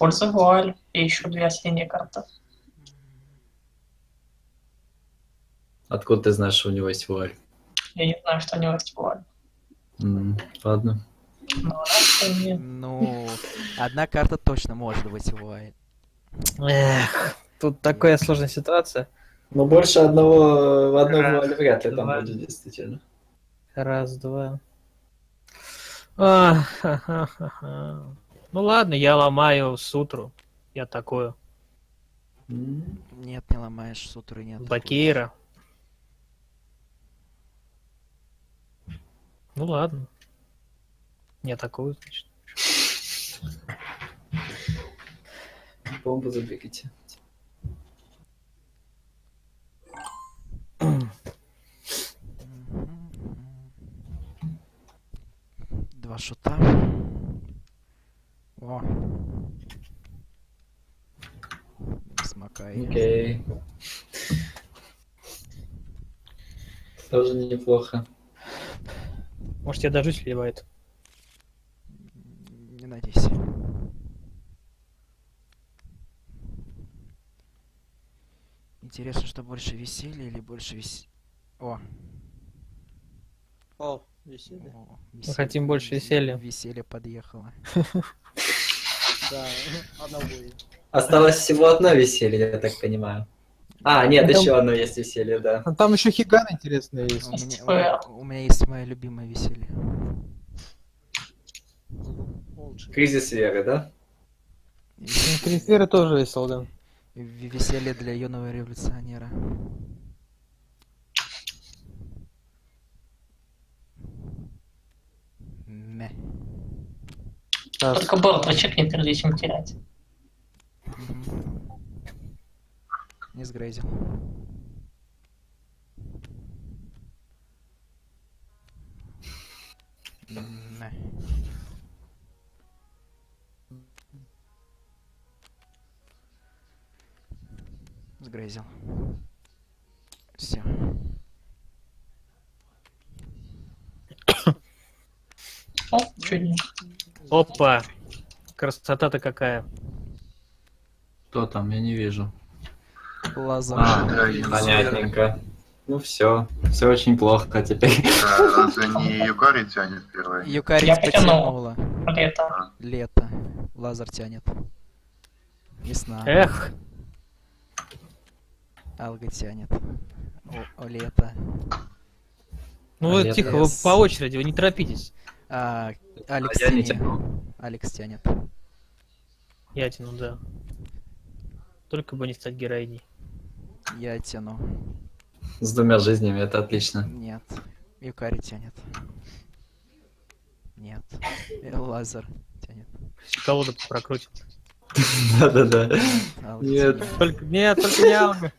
Используй вуаль и еще две осенние карты. Откуда ты знаешь, что у него есть вуаль? Я не знаю, что у него есть вуаль. М, Ладно. Что мне- Ну, одна карта точно может быть вуаль. Эх, тут такая сложная ситуация. Но больше одного, одной Раз, вуали вряд ли там будет, действительно. Раз, два. А, ха-ха-ха-ха. Ну ладно, я ломаю сутру. Я такую. Нет, не ломаешь, сутры нет. Бакейра. Ну ладно. Не атакуют, значит. Бомбу забегите. Два шута. О. Смокай. Окей. Тоже неплохо. Может, я дождусь ливает. Не надейся. Интересно, что больше веселья или больше вес... О, О, веселье. о, Мы хотим больше вес- веселья. Веселье подъехало. Да. Осталось всего одно веселье, я так понимаю. А, нет, Там- еще одно есть веселье, да. А Там еще Хиган интересный есть. У меня, у меня- у меня есть мое любимое веселье. Кризис веры, да? Крисферы тоже весел, да. Веселье для юного революционера. Так, Только борт прочекни, прежде чем терять. Не сгрейзил. Сгрейзил. Все. О, чуть Опа! Красота-то какая. Кто там? Я не вижу. Лазар. А, Да, понятненько. Ну все, все очень плохо теперь. А разве не Юкари тянет первое? Юкарис Я потянул. потянула. это. Лето. Лазар тянет. Весна. Эх, Алга тянет. О, лето. ну вы Лето. тихо, вы по очереди, вы не торопитесь. А, Алекс я не тяну. Алекс тянет. Я тяну, да. Только бы не стать героиней. Я тяну. С двумя жизнями, это отлично. Нет. Юкари тянет. Нет. Э, Лазар тянет. Колоду прокрутит. Да-да-да. Нет. Только, нет, только не Алга.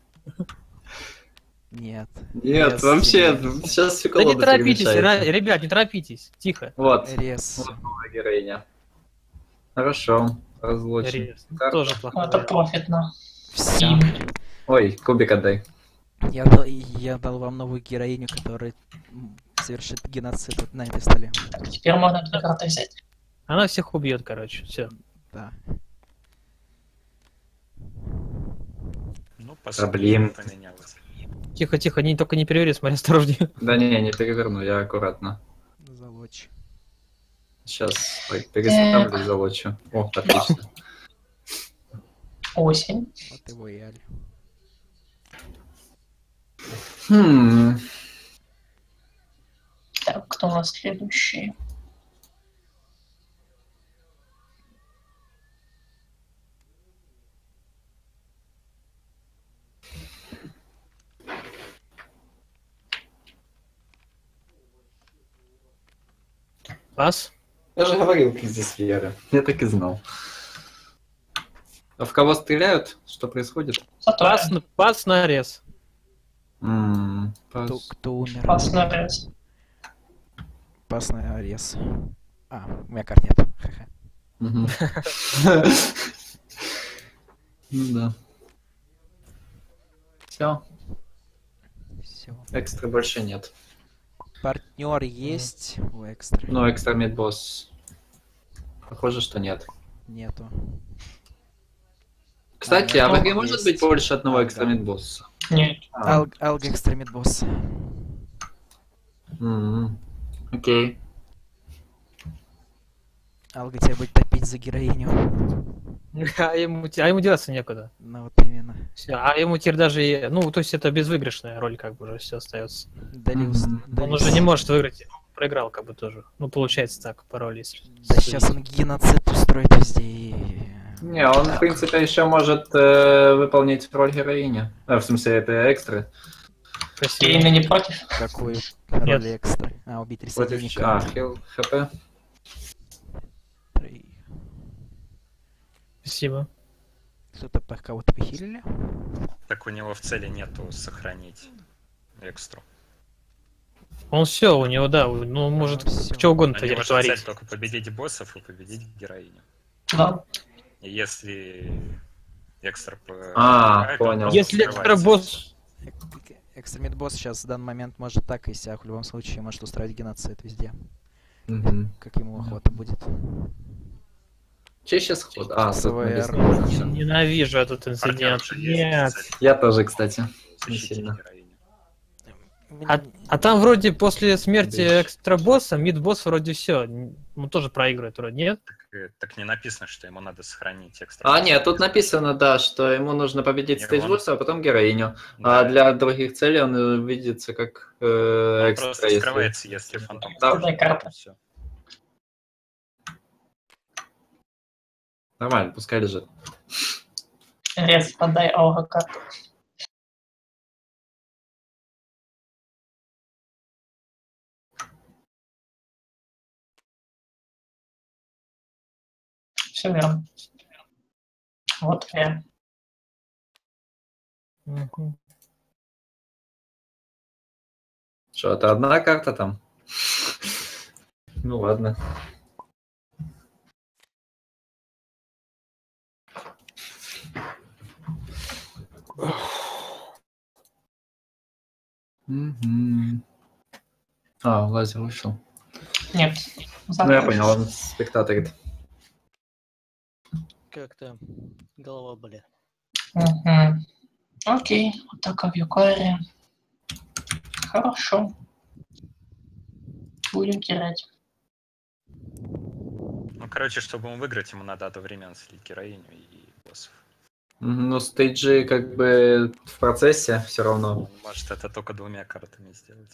Нет. Нет, Рез вообще, тянет. сейчас все Да не торопитесь, ра- ребят, не торопитесь. Тихо. Вот, Рез. вот новая героиня. Хорошо, разлучим. Рез. Карта. Тоже Ну, плохо. это профитно. Все. Ой, кубик отдай. Я дал, я дал вам новую героиню, которая совершит геноцид вот на этой столе. Так, теперь можно две карты взять. Она всех убьет, короче. Все. Да. Ну, Проблем. поменялось. Тихо, тихо, не, только не перевери, смотри осторожнее. Да не, не переверну, я аккуратно. Залочь. Сейчас ой, переставлю и залочу. О, отлично. Осень. Вот его и Аль. Хм, Так, кто у нас следующий? Пас. я же говорил кризис веры. Я так и знал. А в кого стреляют? Что происходит? Пас, пас на рез. М, пас. Кто, кто умер? Пас на рез. Пас на арес. А, у меня карт нет. Ну да. Все, Все. экстра больше нет. Партнер есть у экстра? Ну, экстра мидбосс. Похоже, что нет. Нету. Кстати, А, а в игре может есть. быть больше одного экстра мидбосса? Нет. А, Ал- Алга экстремит босс. м, Окей. Алга тебя будет топить за героиню. А ему, а ему деваться некуда. Ну вот именно. Все. А ему теперь даже... и- Ну, то есть это безвыигрышная роль как бы уже все остается. Далиус. Мгм. Он уже не может выиграть. проиграл как бы тоже. Ну, получается так, пароль, если... Да сейчас он геноцид устроит везде и... Не, он, в принципе, еще может э, выполнить роль героини. А, в смысле, это экстра. Спасибо. Ирина не против? Какую Нет. роль экстра? А, убить Против... ресурсника. А, хил, хп. Спасибо. Кто-то по- кого-то похилили? Так у него в цели нету сохранить экстру. Он все, у него, да, ну, может, всё. что угодно У теперь него же цель творить. только победить боссов и победить героиню. Да. И если экстра... А, понял. Если скрывается. экстра-босс... Экстрамид босс сейчас в данный момент может так и сяк. В любом случае может устроить геноцид везде. Мгм. Как ему охота будет. Че сейчас ход? А. Всё. Ненавижу этот инцидент. Нет. Я тоже, кстати. Не сильно. А, а там вроде после смерти Бейдж. экстра-босса, мид-босс вроде все. Он тоже проигрывает, вроде, нет? Э, Так не написано, что ему надо сохранить экстра. А, нет, тут написано, да, что ему нужно победить Не, стейдж он- босса, а потом героиню. Да. А для других целей он видится как э, Он экстра, просто если- скрывается, если фантом. Да. Карта. Всё. Нормально, пускай лежит. Рез, подай ауга карту. Все верно. Вот я. Что, это одна карта там? Ну ладно. Мгм. А, лазер вышел. Нет. Ну я понял, он спектаторит. Как-то голова болит. Мгм. Окей, вот так в Юкаре. Хорошо. Будем терять. Ну, короче, чтобы ему выиграть, ему надо одновременно слить героиню и боссов. Ну, стейджи как бы в процессе все равно. Может это только двумя картами сделать.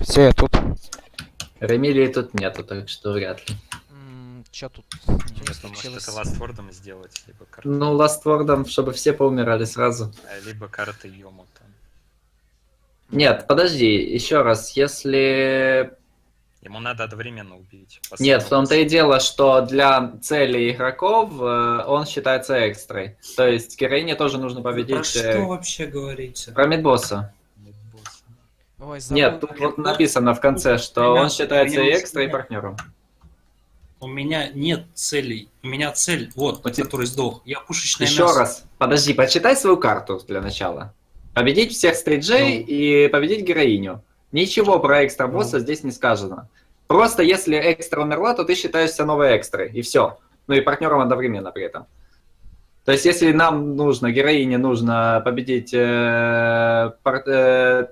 Все, я тут. Ремилии тут нету, так что вряд ли. Че тут? Я думаю, может это ластвордом сделать, либо карты, Ну, ластвордом, чтобы все поумирали сразу. э, либо карты Йому там. Нет, подожди, еще раз, если... Ему надо одновременно убить. Нет, в том-то и дело, что для цели игроков э, он считается экстрой. То есть героине тоже нужно победить... Про э, что вообще говорите? Про мидбосса. босса. Ой, забыл. Нет, тут вот написано в конце, что меня- он считается экстрой, и партнером. У меня нет целей. У меня цель, вот, У тебя- который сдох. Я пушечное Еще мясо. раз, подожди, почитай свою карту для начала. Победить всех стейджей Ну. и победить героиню. Ничего про экстра босса здесь не сказано. Просто если экстра умерла, то ты считаешься новой экстрой, и все. Ну и партнером одновременно при этом. То есть, если нам нужно, героине нужно победить э, пар- э,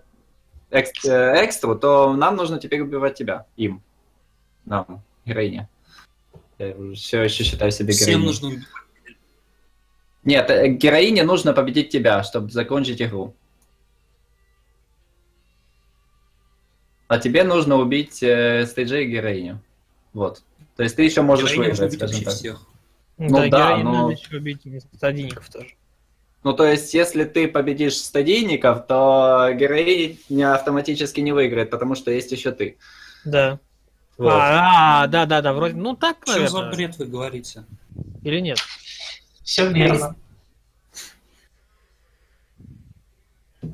экс- э, экстру, то нам нужно теперь убивать тебя. Им. Нам, героине. Я все еще считаю себя Всем героиней. нужно убивать. Нет, э, героине нужно победить тебя, чтобы закончить игру. А тебе нужно убить э, стейджей и героиню. Вот. То есть ты еще можешь Героиня нужно выиграть, убить скажем так. всех. Ну да, да, героиню но- надо еще убить стадийников тоже. Ну, то есть, если ты победишь стадийников, то героиня автоматически не выиграет, потому что есть еще ты. Да. Вот. А, а, да, да, да, вроде, ну так, Что за наверное. бред вы говорите? Или нет? Все верно. Э,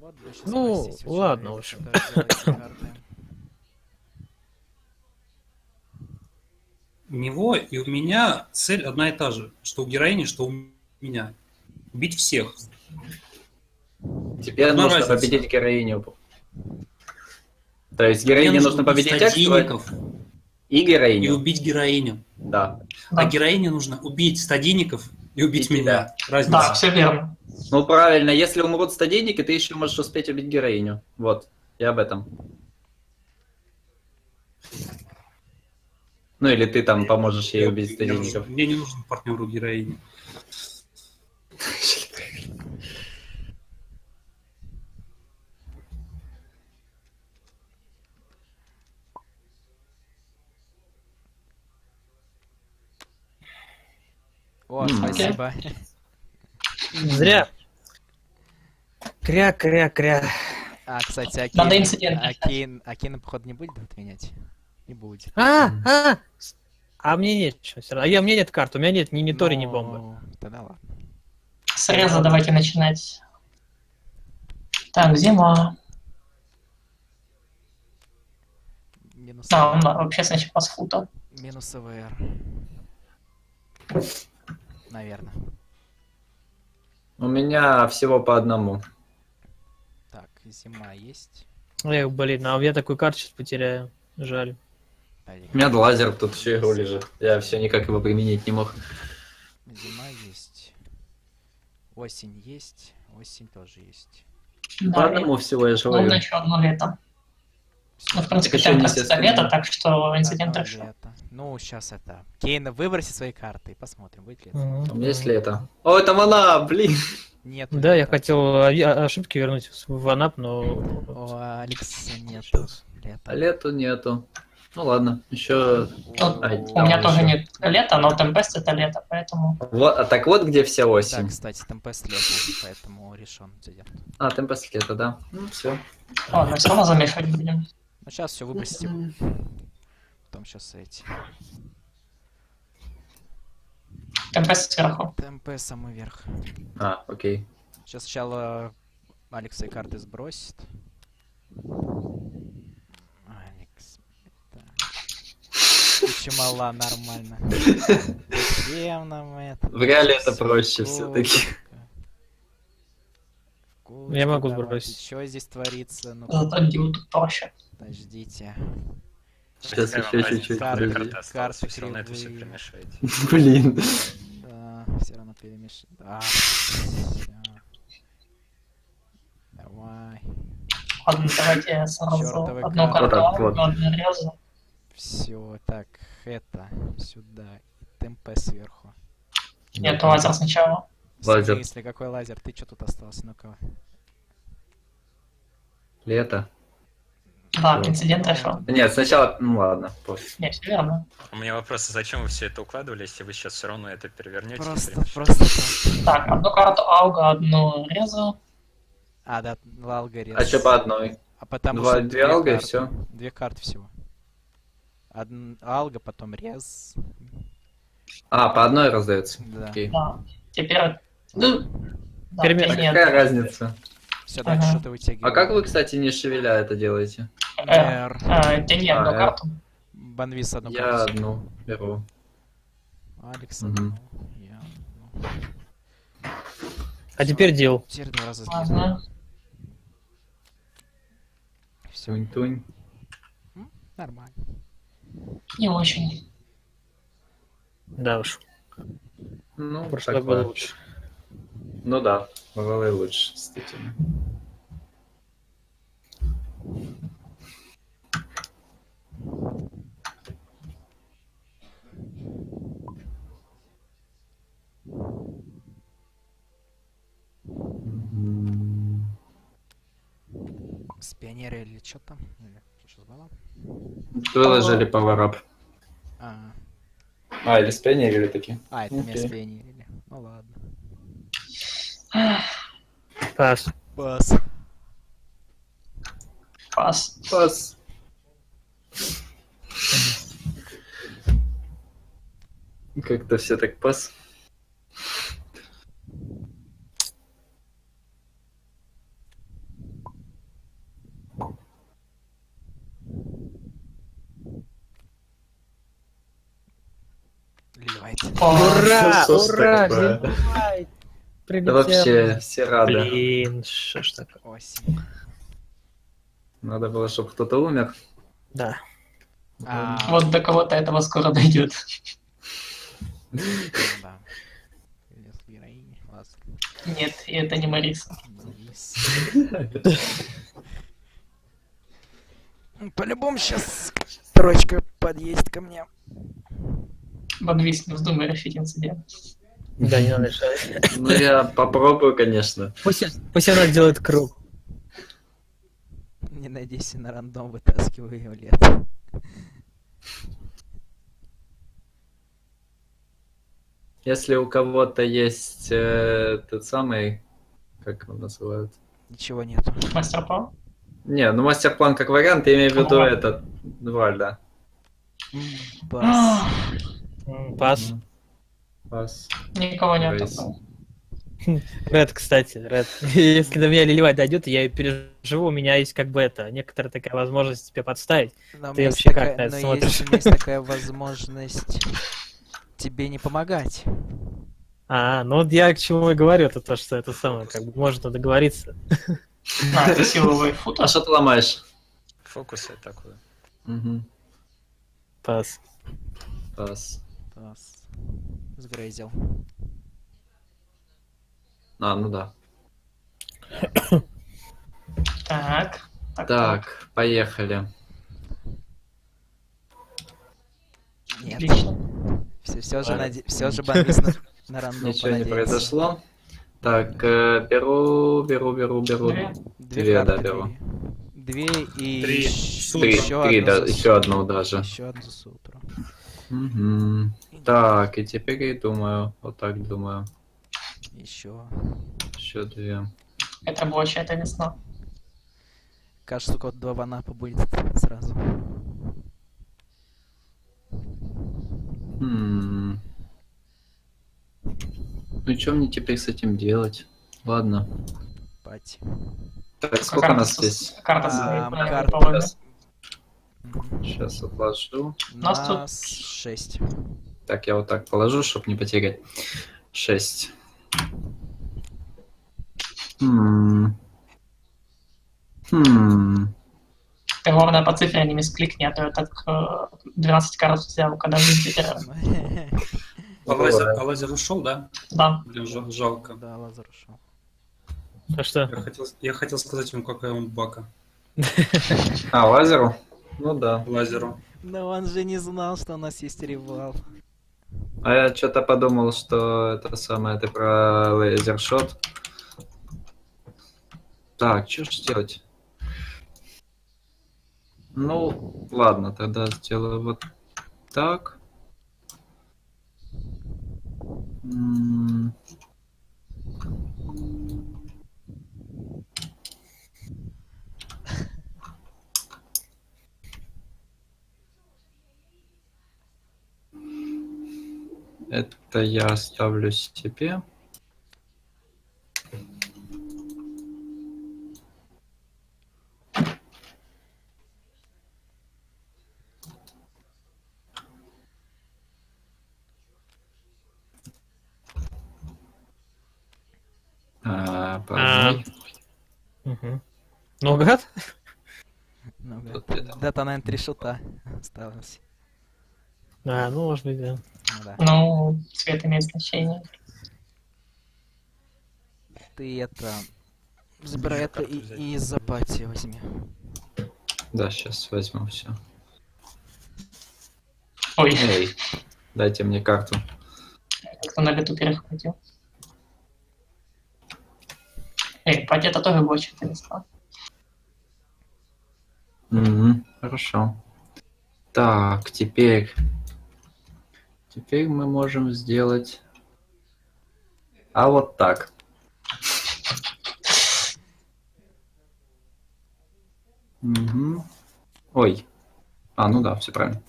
вот бы щас Ну, ладно, в общем. У него и у меня цель одна и та же. Что у героини, что у меня. Убить всех. Тебе Одна нужно разница. победить героиню. То есть героине нужно убить победить стадийников и и героиню. убить героиню. Да. А Да, героине нужно убить стадийников и убить И меня. да Разница. все верно. Ну, правильно, если умрут стадийники, ты еще можешь успеть убить героиню. Вот, я об этом. Ну, или ты там поможешь ей убить стадийников. Мне не нужен партнер у героини. О, спасибо. Okay. Зря. Кря-кря-кря. А, кстати, а Надо инцидент а начать. Кейн, а Кейна, походу, не будет отменять? Не будет. А, а, а мне нет. А я, у меня нет карт, у меня нет ни ни Тори, ни Ну, бомбы. Тогда ладно. Среза давайте начинать. Так, зима. Минус, А, да, вообще сначала с фута. минус ВР. Наверное. У меня всего по одному. Так, зима есть. Эх, блин, а я такую карту сейчас потеряю. Жаль. У меня лазер тут всю игру лежит. Я все никак его применить не мог. Зима есть. Осень есть. Осень тоже есть. По Да, одному всего я ну, желаю. еще одно лето. Ну, в принципе, там естественно. лето, так что инцидент лето. Ну, сейчас это. Кейна, выброси свои карты и посмотрим, будет ли это. Меня есть лето. О, это она, блин. Нет. Да, я хотел ошибки вернуть в Анап, но... О, Алекса нет. Сейчас. Лето. Лету нету. Ну ладно, еще... Ну, У там меня еще. тоже нет лета, но Темпест это лето, поэтому... Вот, а так вот где вся Да, осень. кстати, Темпест лето, поэтому решен. А, темпест лето, да. Ну, все. Ладно, все равно замешивать будем. Ну, сейчас все выбросите. Потом сейчас эти. Темпест сверху. ТМП самый верх. А, окей. Сейчас сначала Алекс свои карты сбросит. Алекс. Чемала, нормально. Зачем нам это? В реале это проще все-таки. Я могу сбросить. Что здесь творится? Ну, тут проще. Подождите. Сейчас еще чуть-чуть. Карты, все равно это все кривые. перемешаете. Блин. Да, все равно перемеш... Да. Давай. Ладно, давайте сразу Чёртовы одну карту, Вот так вот. одну резу. Все, так, это сюда. ТМП сверху. Нет, лазер сначала. В Лазер. смысле, какой лазер? Ты что тут остался? Ну-ка. Лето. Да, инцидент решил. Нет, сначала... Ну ладно, пофиг. Не, все верно. У меня вопрос, а зачем вы все это укладывали, если вы сейчас все равно это перевернете? и Просто, просто так. Так, одну карту ауга, одну резу. А, да, алгоритм. А что по одной? А потому Два- что две алга и карты. всё? Две карты всего. Одн... Алга, потом рез. А, по одной раздается. Да. Окей. Да. Теперь... Ну, да, А теперь нет. какая разница? Все, дальше Ага. что-то вытягиваем. А как вы, кстати, не шевеля это делаете? Э, Р. э, тяни одну А, карту. Банвис одну Я карту. одну беру. Алекс одну. Я одну. А теперь дел. Теперь два раза. Ладно. Все, Тунь-тунь. нормально. Не очень. Да уж. Ну, Прошлое было лучше. Ну да, бывало и лучше, действительно. М, С пионера или что? Или что сейчас было? Выложили пауэрап. А, А, или спионерили такие. а это меня спионерили. Ну ладно. Пас. Бас. Пас. Пас. Как-то все так пас. Ливайт. Ура! Ура! Зимбайт! Да вообще все рады. Блин, что ж такое? Осень. Надо было, чтобы кто-то умер. Да. А, Вот до кого-то этого скоро дойдет. ну. Нет, это не Мариса. По-любому сейчас строчка подъедет ко мне. Бадвис, не вздумай решить инцидент. Да, не надо решать. Ну, я попробую, конечно. Пусть, пусть она делает круг. Не надейся на рандом, вытаскиваю ее лет. Если у кого-то есть э, тот самый, как его называют? Ничего нету. Мастер-план? Не, ну мастер-план как вариант, я имею в виду этот, Вальда. Бас. Пас. Пас. Никого нет. Ред, кстати, Ред. Если до меня Лилевай дойдет, я ее переживу, у меня есть как бы это, некоторая такая возможность тебе подставить. Но у Ты меня есть вообще как такая- на это но смотришь? есть, у меня есть такая возможность тебе не помогать. А, ну вот я к чему и говорю, это то, что это самое, как бы можно договориться. А, ты силовой фут. А что ты ломаешь? Фокусы такое. Мгм. Пас. Пас. Бас. Сгрейзил. А, ну да. Так. Так, поехали. Нет. Отлично. Все, все же, наде... все же банвиз на, на рандом Ничего не понадеялся. произошло. Так, э, беру, беру, беру, беру. Две. Две, Две, да, беру. Две и Три. Три, еще три, одну да, еще одну даже. Еще одну за Мгм. Так, и теперь я думаю, вот так думаю. Еще. Еще две. Это было чья-то весна. Кажется, у кого-то два ванапа будет сразу. М. Ну и что мне теперь с этим делать? Ладно. Пати. Так, сколько карта нас здесь? Карта с А, карта. Сейчас, отложу. Нас тут- шесть. Так, я вот так положу, чтобы не потерять. Шесть. Хм. Хм. Ты главное по цифре не мискликни, а то я так э, 12 карт взял, когда лидером. А лазер, а лазер ушел, да? Да. Блин, жал- жалко. Да, лазер ушел. А что? Я хотел, я хотел сказать ему, какая он бака. А, лазеру? Ну да. Лазеру. Но он же не знал, что у нас есть ревал. А я что-то подумал, что это самое, ты про лазершот. Так, что ж делать? Ну, ладно, тогда сделаю вот так. М. Это я оставлю себе. А, А. одной. Мгм. Наугад? Ну, да. Вот это. Да-то, наверное, три шута осталось. А, ну, может быть, да. Ну да. Ну, цвет имеет значение. Ты это... Забирай это и, и из апатии возьми. Да, сейчас возьму все. Ой, Эй, дайте мне карту. кто на лету перехватил. Эй, пати это тоже было чья-то весна. Мгм, хорошо. Так, теперь... Теперь мы можем сделать... А вот так. Мгм. Ой. А, ну да, все правильно.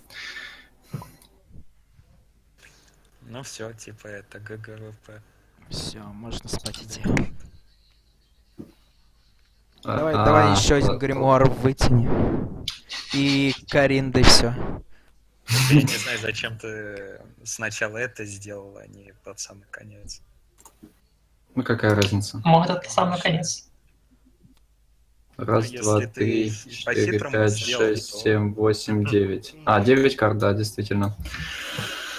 Ну все, типа это GG WP. Все, можно спать идти. Давай, а, давай еще один гримуар вытяни. И Каринда, все. Я не знаю, зачем ты сначала это сделал, а не под самый конец. Ну какая разница? Может, это самый конец. Раз, если два, три, четыре, пять, сделал, шесть, то- семь, восемь, девять. А, девять карт, да, действительно.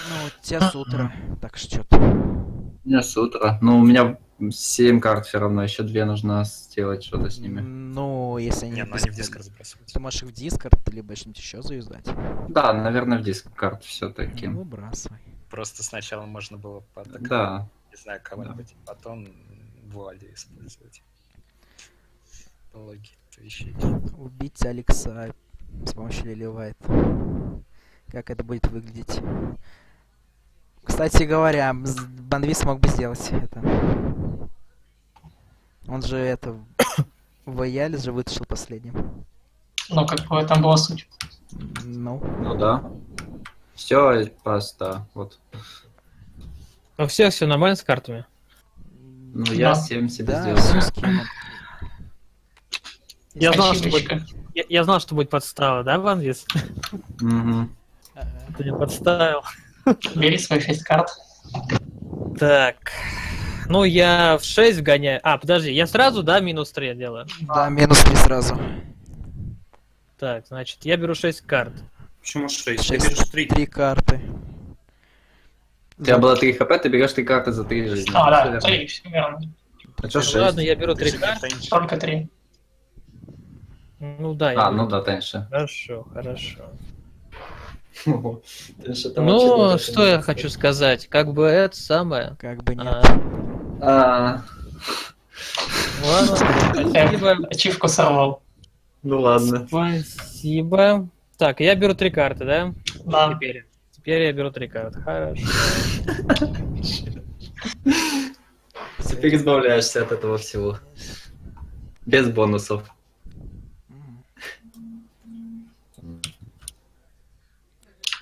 Ну, у тебя с утра, так что. У меня с утра. Ну, у меня семь карт все равно, еще две нужно сделать что-то с ними. Ну, если они... Не, ну без- они в дискорд забрасываются. Ты можешь их в дискорд, либо что-нибудь еще завязать. Да, наверное, в диск карт все-таки. Ну, выбрасывай. Просто сначала можно было под Да. не знаю, кого-нибудь, потом вуали использовать. По логике вещей. Убить Алекса с помощью Лили Вайт. Как это будет выглядеть? Кстати говоря, Банвис мог бы сделать это. Он же это... В Рояле же вытащил последним. Ну, как бы там была суть. Ну, Ну да. Все просто. Вот. У всех все нормально с картами? Ну, я Да. 7 себе да, сделал. Я знал, что будет, я, я знал, что будет подстава, да, Ван Вис? Мгм. Ты меня подставил. Бери свои шесть карт. Так. Ну, я в 6 вгоняю. А, подожди, я сразу, да, минус 3 делаю? Да, минус 3 сразу. Так, значит, я беру 6 карт. Почему 6? Ты Шесть. берешь 3. Три карты. У тебя было 3 хп, ты берешь 3 карты за 3 жизни. А, да, верно. три, все верно. А что Ну, 6? ладно, я беру 3 карты. Только три. Ну да, я А, беру. ну да, конечно. Хорошо, хорошо. Ну, Ну, что я хочу сказать? Как бы это самое. Как бы нет. А, А, ладно, спасибо. Ачивку сорвал. ну ладно. Спасибо. Так, я беру три карты, да? Да. Теперь. Теперь я беру три карты. Хорошо. Теперь избавляешься от этого всего. Без бонусов.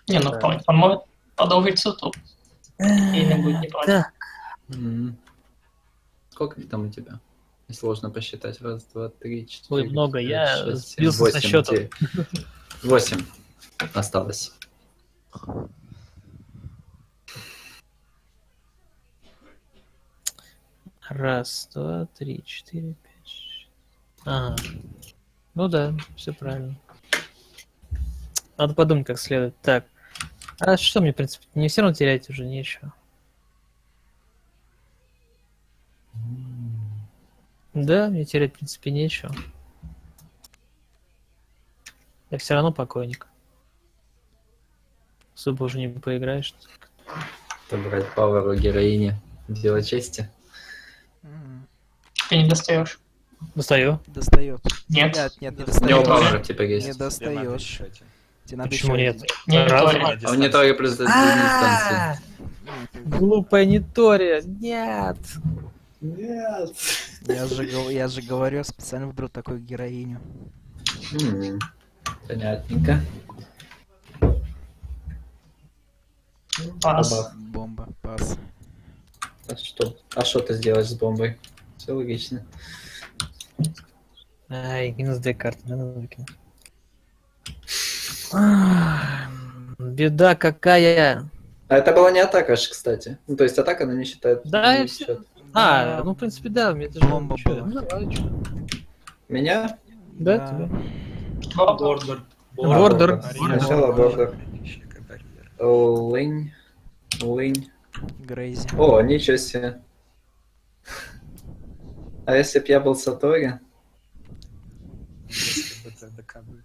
Не, ну вполне. Он может продолжить суту. И не будет не против. Сколько их там у тебя? Сложно посчитать. Раз, два, три, четыре. Ой, много. Я сбился со восемь, счета. Восемь осталось. Раз, два, три, четыре, пять. шесть. Ага. Ну да, все правильно. Надо подумать как следует. Так. А что мне, в принципе, не все равно терять уже нечего. Да, мне терять, в принципе, нечего. Я все равно покойник. Особо уже не поиграешь. Собрать пауэр у героини. Дело чести. Ты не достаешь. Достаю. Достает. Нет. Нет, нет, не У него достает. пауэр теперь Не достаешь. Тебе надо Почему нет? Не Раз. Тори. А у Нитори плюс до дистанции. Глупая Нитория. Нет. Я же, я же говорю, я специально выбрал такую героиню. Понятненько. Пас. Бомба, пас. А что? А что ты сделаешь с бомбой? Все логично. Ай, минус две карты, надо выкинуть. Беда какая. А это была не атака ж, кстати. Ну, то есть атака она не считает. Да, не я все- счет. А, ну, в принципе, да, мне это же... Бомба. Ну. Меня? Да, Да. тебе. Бордер. Бордер. Сначала бордер. Лынь. Лынь. Грейзи. О, ничего себе. А если б я был Сатори? Если бы ТДК был.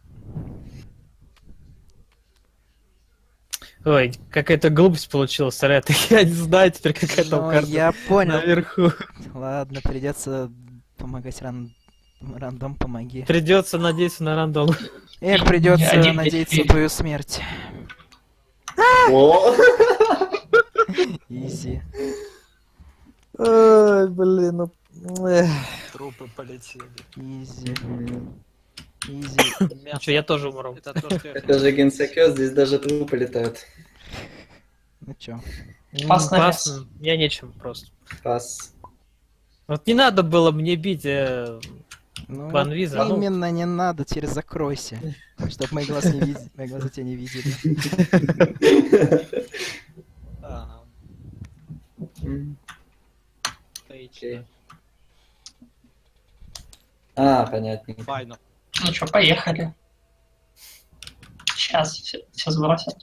Ой, какая-то глупость получилась, Ред. Я не знаю теперь, какая там Ну, карта я понял. наверху. Ладно, придется помогать ран... рандом, помоги. Придется надеяться на рандом. Эх, придется надеяться на твою смерть. О! Easy. Ой, блин, ну... Трупы полетели. Easy. Easy. Че, я тоже умру. Это то, что я Это же Генсокё, здесь даже трупы летают. Ну чё? Пас на Пас, я нечем просто. Пас. Вот не надо было мне бить э, Ну, Ван вот Виза, ну. именно не надо, теперь закройся. Чтоб мои глаза не видели, мои глаза тебя не видели. А, понятненько. Файно. Ну что, поехали. Сейчас все, сбросят.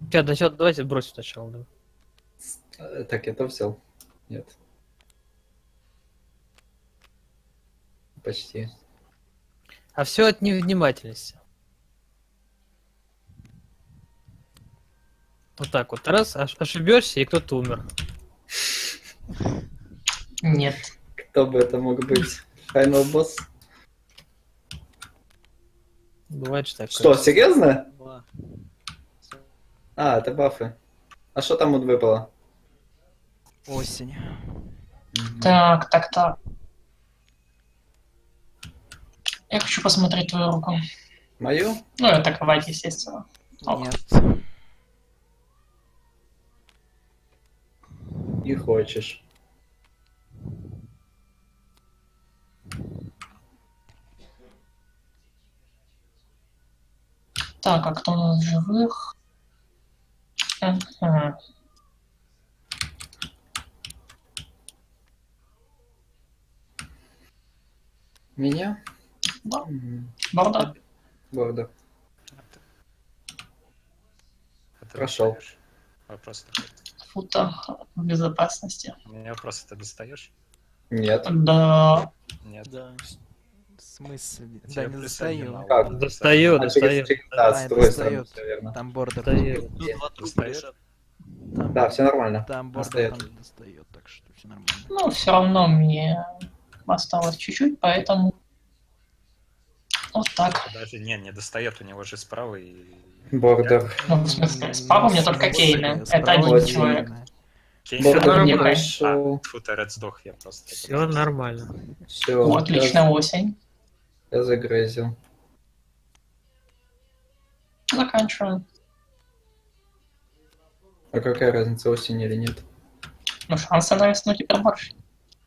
Сейчас, начал, давайте бросим сначала. да. Э, Так, я то взял? Нет. Почти. А все от невнимательности. Вот так вот. Раз, ош- ошибешься, и кто-то умер. Нет. Кто бы это мог быть? Final босс? Бывает же такое. Что, серьезно? А, это бафы. А что там вот выпало? Осень. Так, так, так. Я хочу посмотреть твою руку. Мою? Ну, атаковать, естественно. Ок. Нет. Не хочешь. Так, а кто у нас в живых? Ага. Меня? Да. Борда. Бордер. А ты Прошел. Вопрос такой. Фута в безопасности. У меня вопрос, ты достаешь? Нет. Да. Нет. Да. В смысле? У Да, не достаю. Как? Достаю, достаю. да, с другой стороны, достает. все верно. Там бордер. Да, все нормально. там бордер Достает. так что все нормально. Ну, все равно мне осталось чуть-чуть, поэтому вот так. Даже не, не достает, у него же справа и... Бордер. Ну, в смысле, справа мне только Кейна. Это один человек. Кейн нормально. А, фу, сдох, я просто... Все нормально. Все. Вот, отлично, осень. Я загрызил. Заканчиваем. А какая разница, осень или нет? Ну, шансы на весну теперь больше.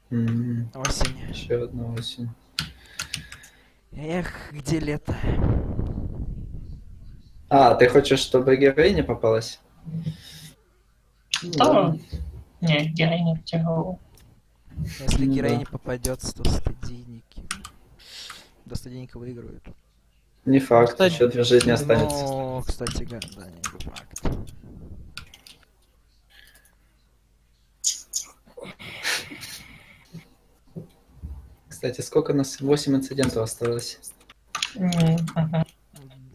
М, Осень. Еще одна осень. Эх, где лето? А, ты хочешь, чтобы героиня попалась? Да. Не, героиня тяжело. Если Ну героиня попадется, то стадийники. До стадийника выиграют. Не факт, Кстати, еще две жизни останется. Ну, кстати, да, не факт. Кстати, сколько у нас? 8 инцидентов осталось.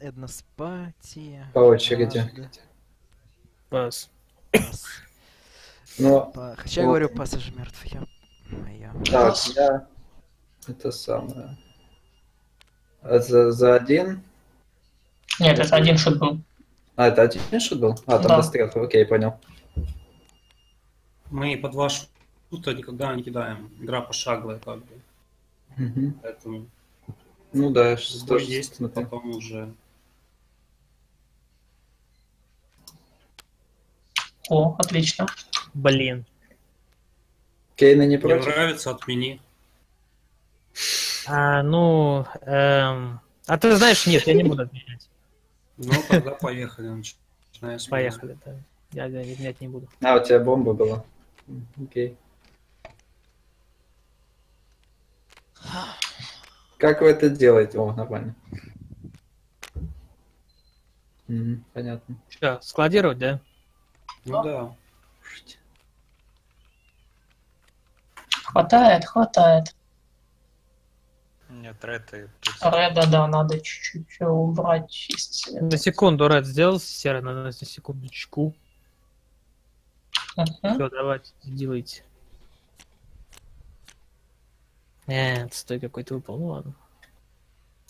Эдна Спати. По очереди. Пас. Пас. Но, Па- Хотя я говорю, Пас же мертв. Я... Моя. так, я... Это самое... А за, за один? Нет, это один шут был. А, это один шут был? А, там Да. дострел. Окей, понял. Мы под вашу шута никогда не кидаем. Игра пошаговая как бы. Поэтому Ну да, тоже есть, смотри. потом уже... О, отлично. Блин. Кейна не Не против? нравится, отмени. А, ну, эм... А ты знаешь, нет, я не буду отменять. Ну, тогда поехали. начинаем с Поехали, да. Я, отменять не буду. А, у тебя бомба была. Окей. Как вы это делаете? О, нормально. Понятно. Что, складировать, да? Ну да. Хватает, хватает. Нет, Ред и... Реда, да, надо чуть-чуть убрать из. На секунду Ред сделал серый, на, на секундочку. Мгм. Все, давайте, делайте. Нет, стой, какой-то выпал, ну ладно.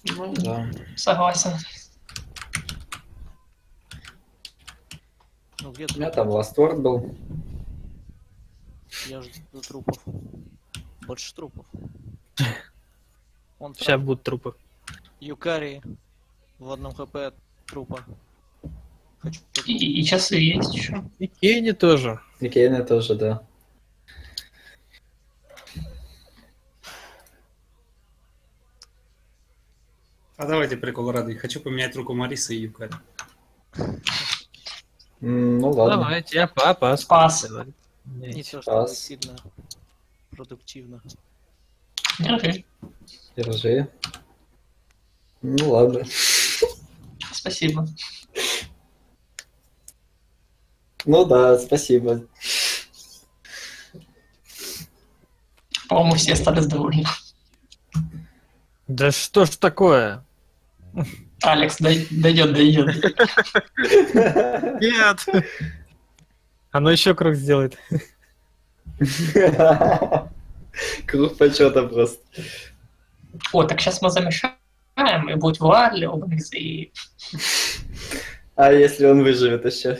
Ну да. Согласен. Ну где У меня там Word был. Я жду трупов. Больше трупов. Он Сейчас будут трупы. Юкари в одном хп от трупа. Хочу И, и часы есть еще. И Кейни тоже. И Кейна тоже, да. А давайте прикол ради. Хочу поменять руку Марисы и Юкари. Ну ладно. Давайте, я папа. Спас. не все, что сильно продуктивно. Держи. Держи. Ну ладно. Спасибо. Ну да, спасибо. По-моему, все остались довольны. Да что ж такое? Алекс, дай- дойдет, дойдет. Нет. Оно еще круг сделает. Круг почета просто. О, так сейчас мы замешаем, и будет Вуаль, Обникс и... А если он выживет еще?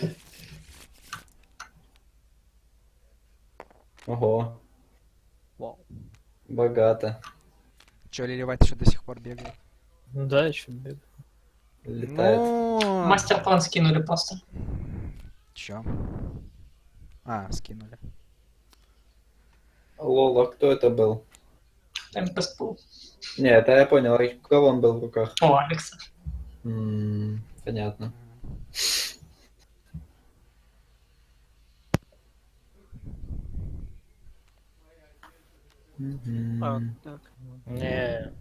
Ого, Вау. богато. Че, Лилевайт еще до сих пор бегает? Ну да, еще бегаю. Летает. Ну, Мастер-план скинули просто. чё? А, скинули. Лол, а кто это был? Темпест был. Не, это я понял, а у кого он был в руках? О, Алекса. М, понятно. Мгм. А, так. Не.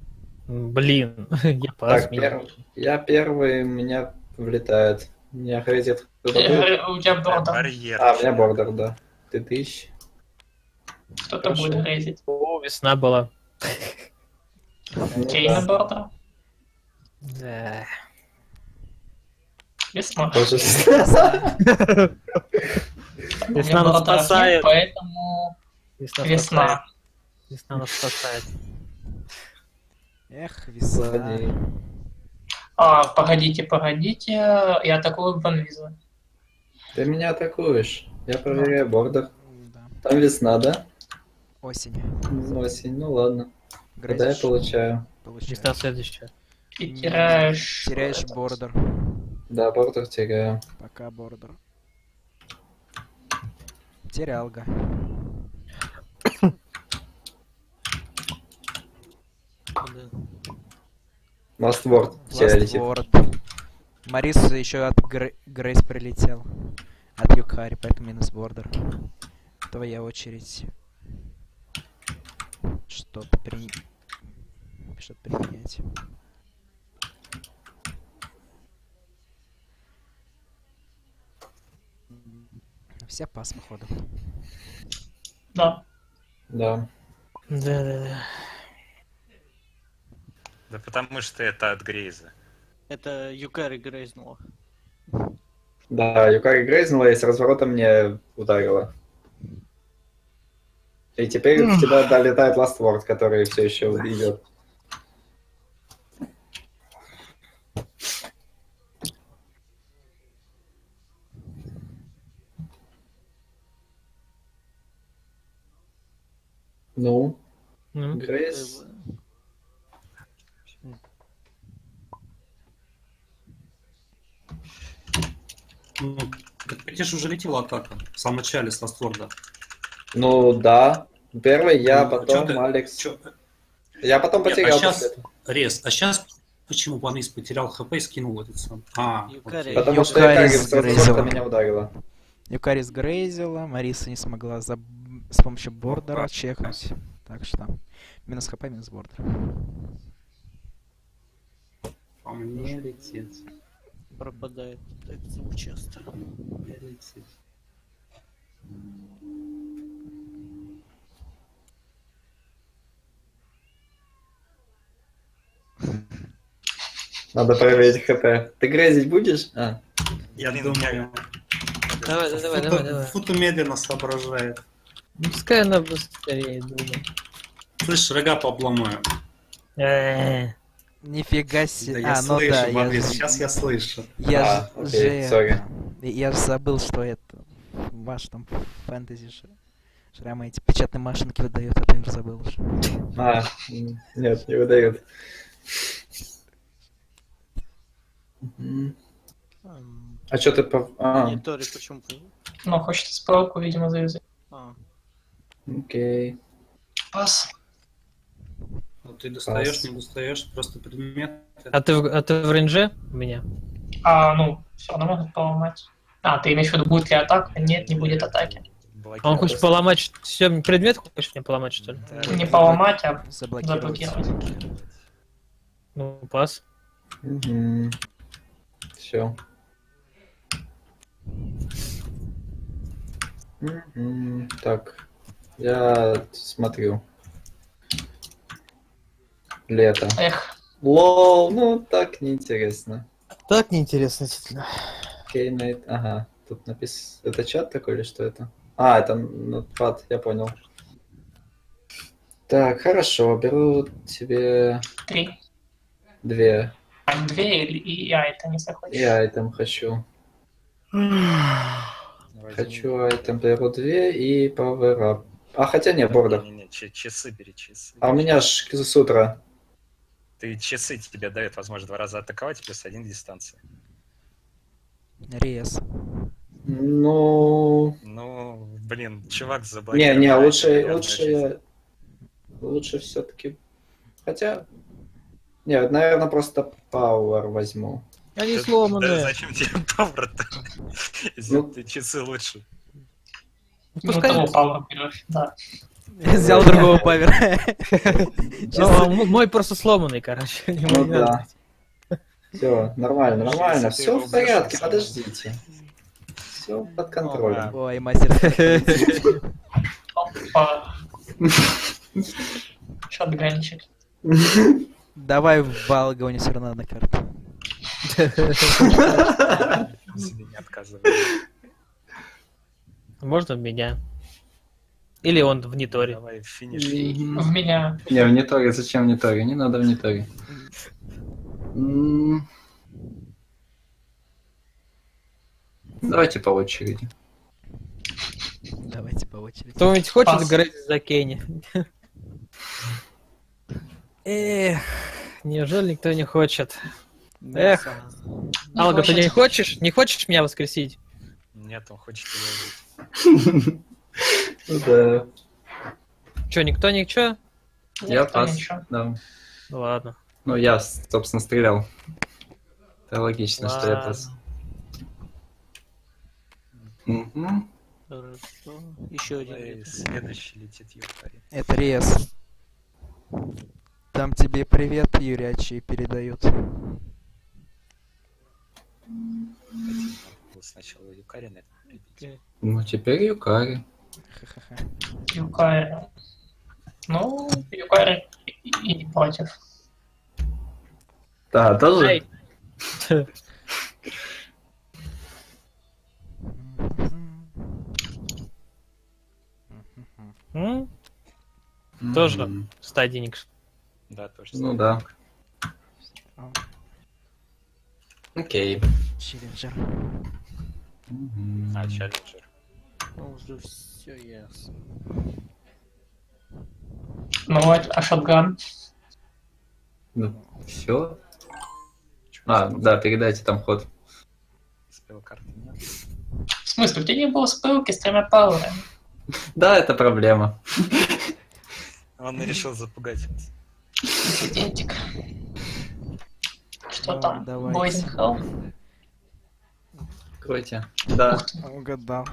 Блин, я пас. Так, перв- я первый, у меня влетает. Меня? Э, У тебя бордер. Барьер. А, у меня бордер, да. Ты тысяч. Кто-то будет рейзить. О, весна была. Кейна бордер. Да. Весна. Тоже. Весна нас спасает. Поэтому Весна. весна. нас спасает. Эх, весна. А, погодите, погодите. Я атакую Банвиза. Ты меня атакуешь. Я проверяю бордер. Там весна, да? Осень. Осень, ну ладно. Когда я Грейзишь? получаю? Получаешь. Весна следующая. И теряешь... Теряешь бордер. Да, бордер теряю. Пока бордер. Терялга. Да. Ластворд тебя летит. Ластворд. Марис еще от Грей- Грейс прилетел. От Юкари, поэтому минус бордер. Твоя очередь. Что-то при... Что-то применять. Все пас, походу. Да. Да. Да, да, да. Да потому что это от Грейза. Это Юкари грейзнула. Да, Юкари грейзнула и с разворота мне ударила. И теперь в тебя долетает Ластворд, который все еще идет. Ну, Ну, Грейс. Ну, так же уже летела атака. В самом начале с Ластворда. Ну да. Первый я, Ну, а потом ты- Алекс. Чё? Я потом Нет, потерял а щас- после этого. Рез, а сейчас почему Ванис потерял хп и скинул этот сам? А, Юкари. Потому что Юкари Юкари с с разворота Грейзелом. меня ударила. Юкари сгрейзила, Мариса не смогла за... с помощью бордера чекнуть. Так что минус хп, минус бордер. А мне летит. Пропадает звук часто. Мне летит. Надо проверить ХП. Ты грезить будешь? А, Я Блин, думаю, Давай, давай, давай, Фута- давай, давай. Фута медленно соображает. Ну, Пускай она быстрее думает. Слышь, рога пообломаю. Э, Нифига Да себе. я а, ну слышу, да, я, сейчас я слышу. я А, ж- окей, же это- Я же забыл, что это ваш там фэнтези же. Шрамы эти печатные машинки выдает, а ты уже забыл уже. а, нет, не выдает. Ам, А что ты по... А, Не, Тори, почему? Ну, хочет справку, видимо, завязать. А, окей. Пас. Вот ты достаешь, Пас. не достаешь, просто предмет. А ты, в- а ты в рейнже у меня? А, ну, все равно могут поломать. А, ты имеешь в виду, будет ли атака? Нет, не будет атаки. А он хочет поломать все предмет, хочешь мне поломать, что ли? Не поломать, а Заблокировать. заблокировать. Ну, пас. Все. Так, я смотрю. Лето. Эх, Лол, ну так неинтересно. Так неинтересно, действительно. Окей, Найт. Ага, тут написано... Это чат такой или что это? А, это нотпад, я понял. Так, хорошо, беру тебе три. две. Две или и а, это не захочешь. И айтем хочу. Хочу айтем беру две и power up. А хотя не, бордер. Не-не-не, че- часы бери, часы. А у меня ж с утра. Ты часы тебе дают возможность два раза атаковать плюс один дистанции. Рез. Ну... Ну, блин, чувак Не, заблокировал. не, лучше, наверное, лучше я... Лучше все-таки... Хотя... Нет, наверное, просто Power возьму. Они Да- Да сломанные. зачем тебе пауэр-то? Если Ну. ты часы лучше. Ну, Пускай- того Павла берешь, да. Взял другого павера. Ну, а мой просто сломанный, короче. не Ну да. Все, нормально, нормально. Все в порядке, подождите. Все под контролем. Ой, мастер. Опа. Шотганчик. Давай в него все равно карта. Себе не отказывай. Можно в меня. Или он в Ниторе. Давай финиш. В меня. Не, в Ниторе, зачем в Ниторе? Не надо в Ниторе. Давайте по очереди. Давайте по очереди. Кто-нибудь хочет Пас. играть за Кенни? Эх, неужели никто не хочет? Эх, Алга, ты не хочешь? Не хочешь меня воскресить? Нет, он хочет его убить. Ну Да. Че, никто ничего? Я пас. Да. Ну ладно. Ну, я, собственно, стрелял. Это логично, что я. Мгм. Хорошо. Еще один. Следующий летит Юкари. Это Рез. Там тебе привет, Юрячий, передают. Сначала Юкари это прибить. Ну, теперь Юкари. Ха-ха-ха. Юкари. Ну, Юкари и и не против. Да, тоже. Тоже М. стадийник. Да, тоже. Ну да. Окей. Челленджер. А, Челленджер. Ну, уже все ясно. Ну, вот, а шотган? Все. А, да, передайте там ход. Спел карты нет. В смысле, у тебя не было спылки с тремя пауэрами? Да, это проблема. Он решил запугать вас. Инцидентик. Что Ну, там? Hell? Откройте. Да. Ты. Угадал.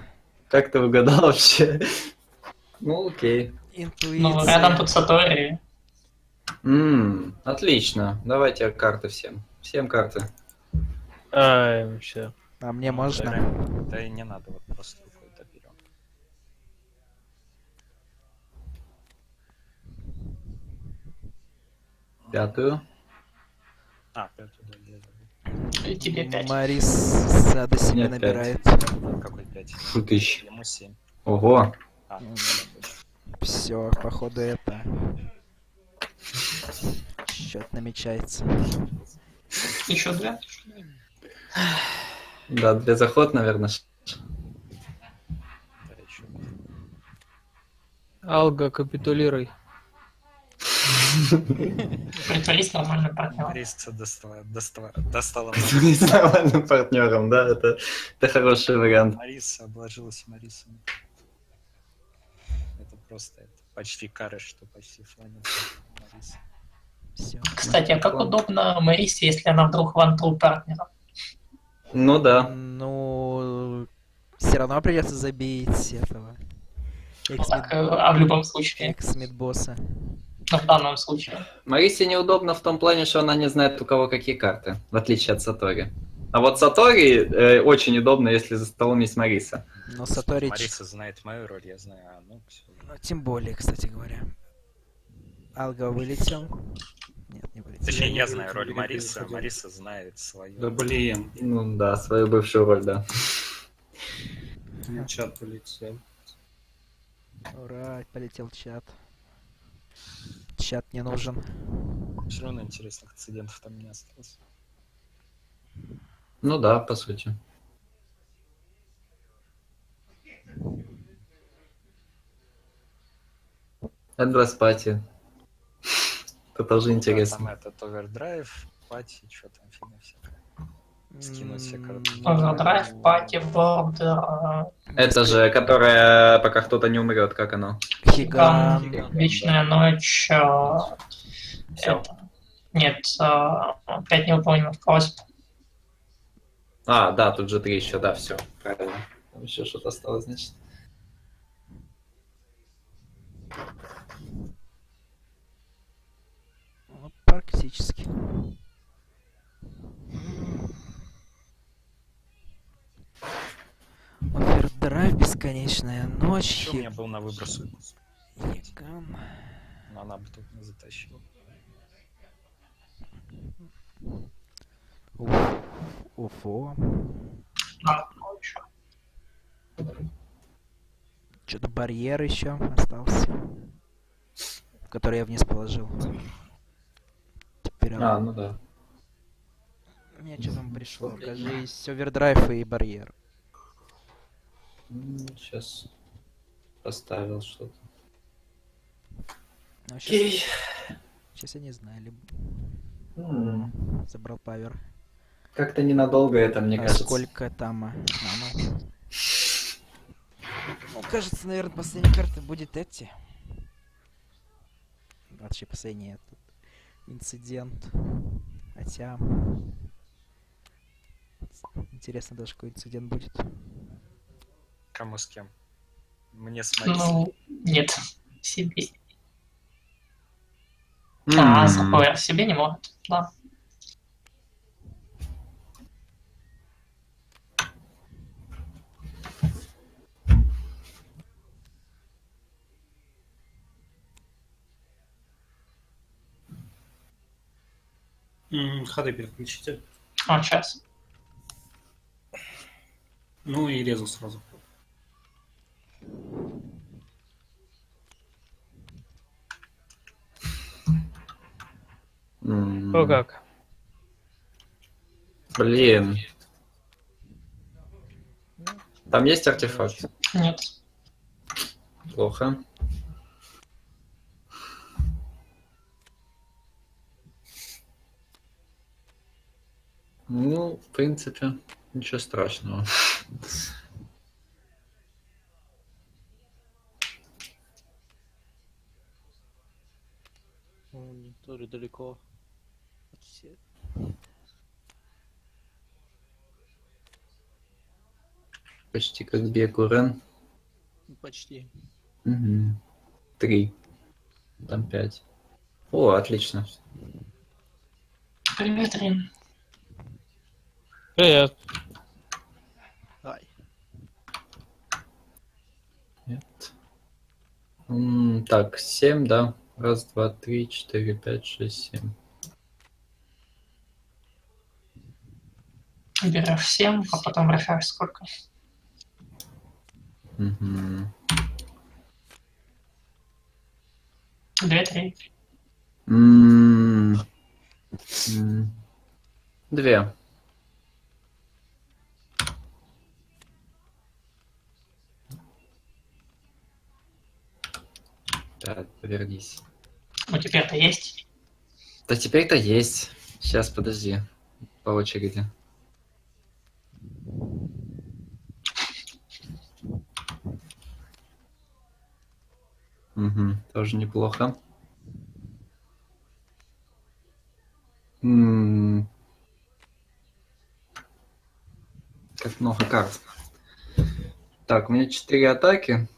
Как ты угадал вообще? Ну, окей. Ну, Интуиция. рядом тут Сатори. М, отлично. Давайте карты всем. Всем карты. А, все. А мне можно? Да и не надо, вот просто рукой доберем. Пятую. А, пятую, да, я забыл. И тебе пять. Марис сада себе Нет, пять. набирает. Какой пять? Фу, тысяч. Ему семь. Ого. А, Все, походу это. Счет намечается. Еще две? Да, для заход, наверное. Алга, капитулируй. Притворись нормальным партнером. Мариса достала. С нормальным партнером, да, это, это хороший вариант. Мариса обложилась Марисом. Это просто это почти кары, что почти фланец. Мариса. Все. Кстати, а как удобно Марисе, если она вдруг вантру партнера? Ну да. Ну, все равно придется забить этого. Ну, так, э, а в любом случае, Экс-мид босса. ну, в данном случае. Марисе неудобно в том плане, что она не знает, у кого какие карты, в отличие от Сатори. А вот Сатори э, очень удобно, если за столом есть Мариса. Но Саторич... Мариса знает мою роль, я знаю, а ну все. Ну, тем более, кстати говоря. Алга вылетел. Нет, не вылетел. Точнее, я знаю роль Мариса. Мариса знает свою. Да блин, Ну да, свою бывшую роль, да. на чат полетел. Ура, полетел чат. Чат не нужен. Все равно интересных инцидентов там не осталось. Ну да, по сути. Endless Party. Это тоже Там интересно. этот овердрайв, пати, что там фигня всякая. Скинуть все карты. Overdrive, пати, бордер, Это же, которая пока кто-то не умрет, как оно? Хиган. Вечная ночь, Всё. это... Нет, э, пять невыполнимых просьб. А, да, тут же три еще, да, все, правильно. Там еще что-то осталось, значит. Практически. Овердрайв, бесконечная ночь, Еще у меня был на выбор суд. Хиган. Но она бы тут не затащила. Уф- Уфо. А. Что-то барьер еще остался. Который я вниз положил. Теперь А, ну да. Мне что там пришло? Кажись, овердрайв и барьер. Сейчас поставил что-то. Ну, щас, Окей. щас я не знаю, либо М, забрал павер. Как-то ненадолго это, мне а кажется. сколько там? а, ну. Ну, кажется, наверное, последняя карта будет эти. Вообще последний этот инцидент. Хотя... Интересно даже, какой инцидент будет. Кому с кем? Мне с Марисой. Ну, нет, себе. А, М, запор себе не может, да. Ходы переключите. А, сейчас. Ну и резу сразу. О как. Блин. Там есть артефакт? Нет. Плохо. Ну, в принципе, ничего страшного. Мониторы далеко. от се- Почти как Бекурен. ну, Почти. Угу. Три. Там пять. О, отлично. Привет, Рин. Привет. Ай. Нет. М, Так, семь, да. Раз, два, три, четыре, пять, шесть, семь. Берешь 7, а потом рефер сколько? Мгм. 2-3. М, м, Две. Так, повернись. Ну, теперь-то есть. Да теперь-то есть. Сейчас, подожди. По очереди. Угу, тоже неплохо. М. Как много карт. Так, у меня четыре атаки.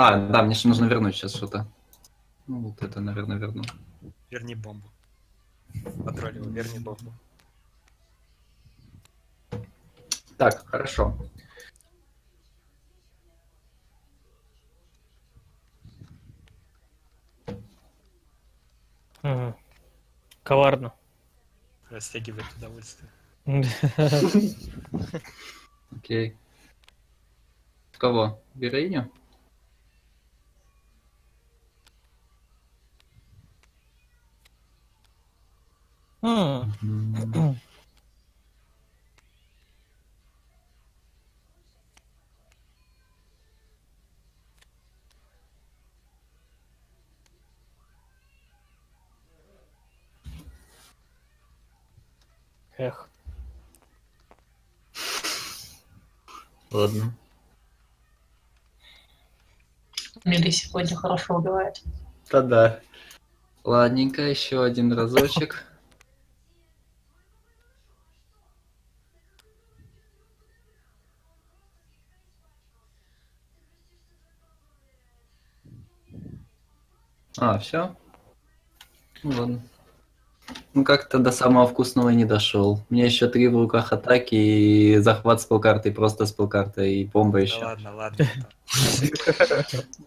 А, да, мне же нужно вернуть сейчас что-то. Ну, вот это, наверное, верну. Верни бомбу. Потроллил, верни бомбу. Так, хорошо. Мгм. Коварно. Растягивает удовольствие. Окей. Кого? Героиню? Эх. Ладно. Мили сегодня хорошо убивает. Да-да. Ладненько, еще один разочек. А, все? Ну ладно. Ну как-то до самого вкусного не дошел. У меня еще три в руках атаки и захват с полкартой, просто с полкартой и бомба Да еще. ладно, ладно.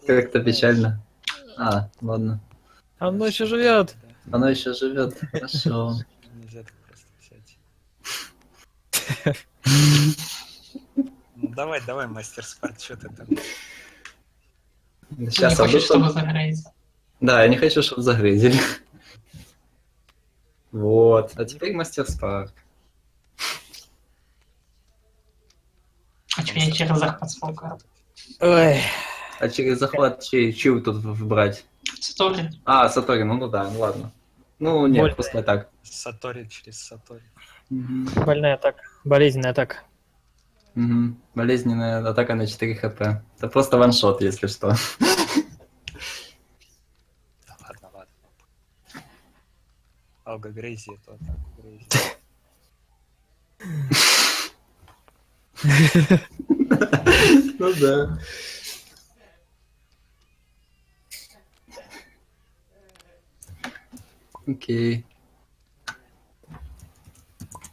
Как-то печально. А, ладно. Оно еще живет. Оно еще живет. Хорошо. Нельзя так просто взять. Ну давай, давай, мастер спорт, что ты там? Сейчас не хочешь, чтобы обычно... Да, я не хочу, чтобы загрызли. Вот. А теперь мастер спарк. А что я через захват с полкарты? Ой. А через захват чей, чью тут в- вбрать? Стори. А, Сатори, ну, ну да, ну ладно. Ну нет, Больно. пускай так. Сатори через Сатори. Больная атака. Болезненная атака. Мгм. Болезненная атака на 4 хп. Это просто ваншот, если что. Да ладно, ладно. Алга Грейзи, это атаку Грейзи. Ну да. Окей.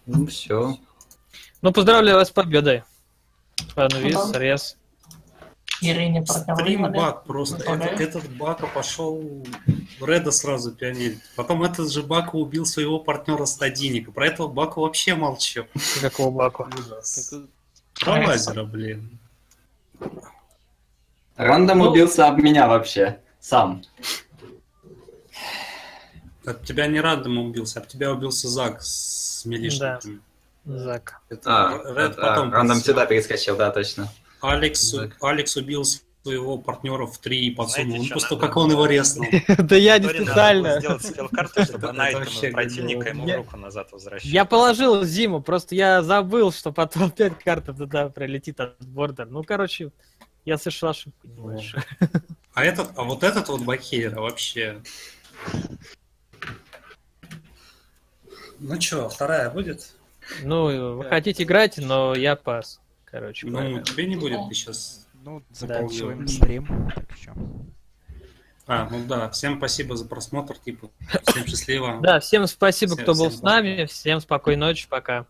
Ну все. Ну, поздравляю вас с победой. Анвис, Ага. Рез. Ирине партнер Стрим баг просто. Это- этот Бака пошел Реда сразу пионерить. Потом этот же Бака убил своего партнера Стадиника. Про этого Бака вообще молчу. Какого баку? Ужас. Про лазера, блин. Рандом Ну- убился об меня вообще. Сам. От тебя не рандом убился, об тебя убился Зак с милишниками. Зак. Это А, Ред это- потом а, рандом сюда перескочил, да, точно. Алекс, Так. Алекс убил своего партнера в три и подсунул. Знаете, что просто надо как он его резнул. Да я не специально. сделать спелл-карту, чтобы этому противника ему руку назад возвращать. Я положил зиму, просто я забыл, что потом опять карта туда пролетит от бордер. Ну, короче, я совершил ошибку небольшую. А этот, а вот этот вот Бахейра вообще. Ну чё, вторая будет? Ну, вы хотите играть, но я пас. Короче, Ну, правильно. тебе не будет, ты сейчас. Ну, заканчиваем Да. стрим. Так что. А, ну да, всем спасибо за просмотр, типа. Всем счастливо. Да, всем спасибо, Всем- кто был всем с нами. Всем спокойной ночи, пока.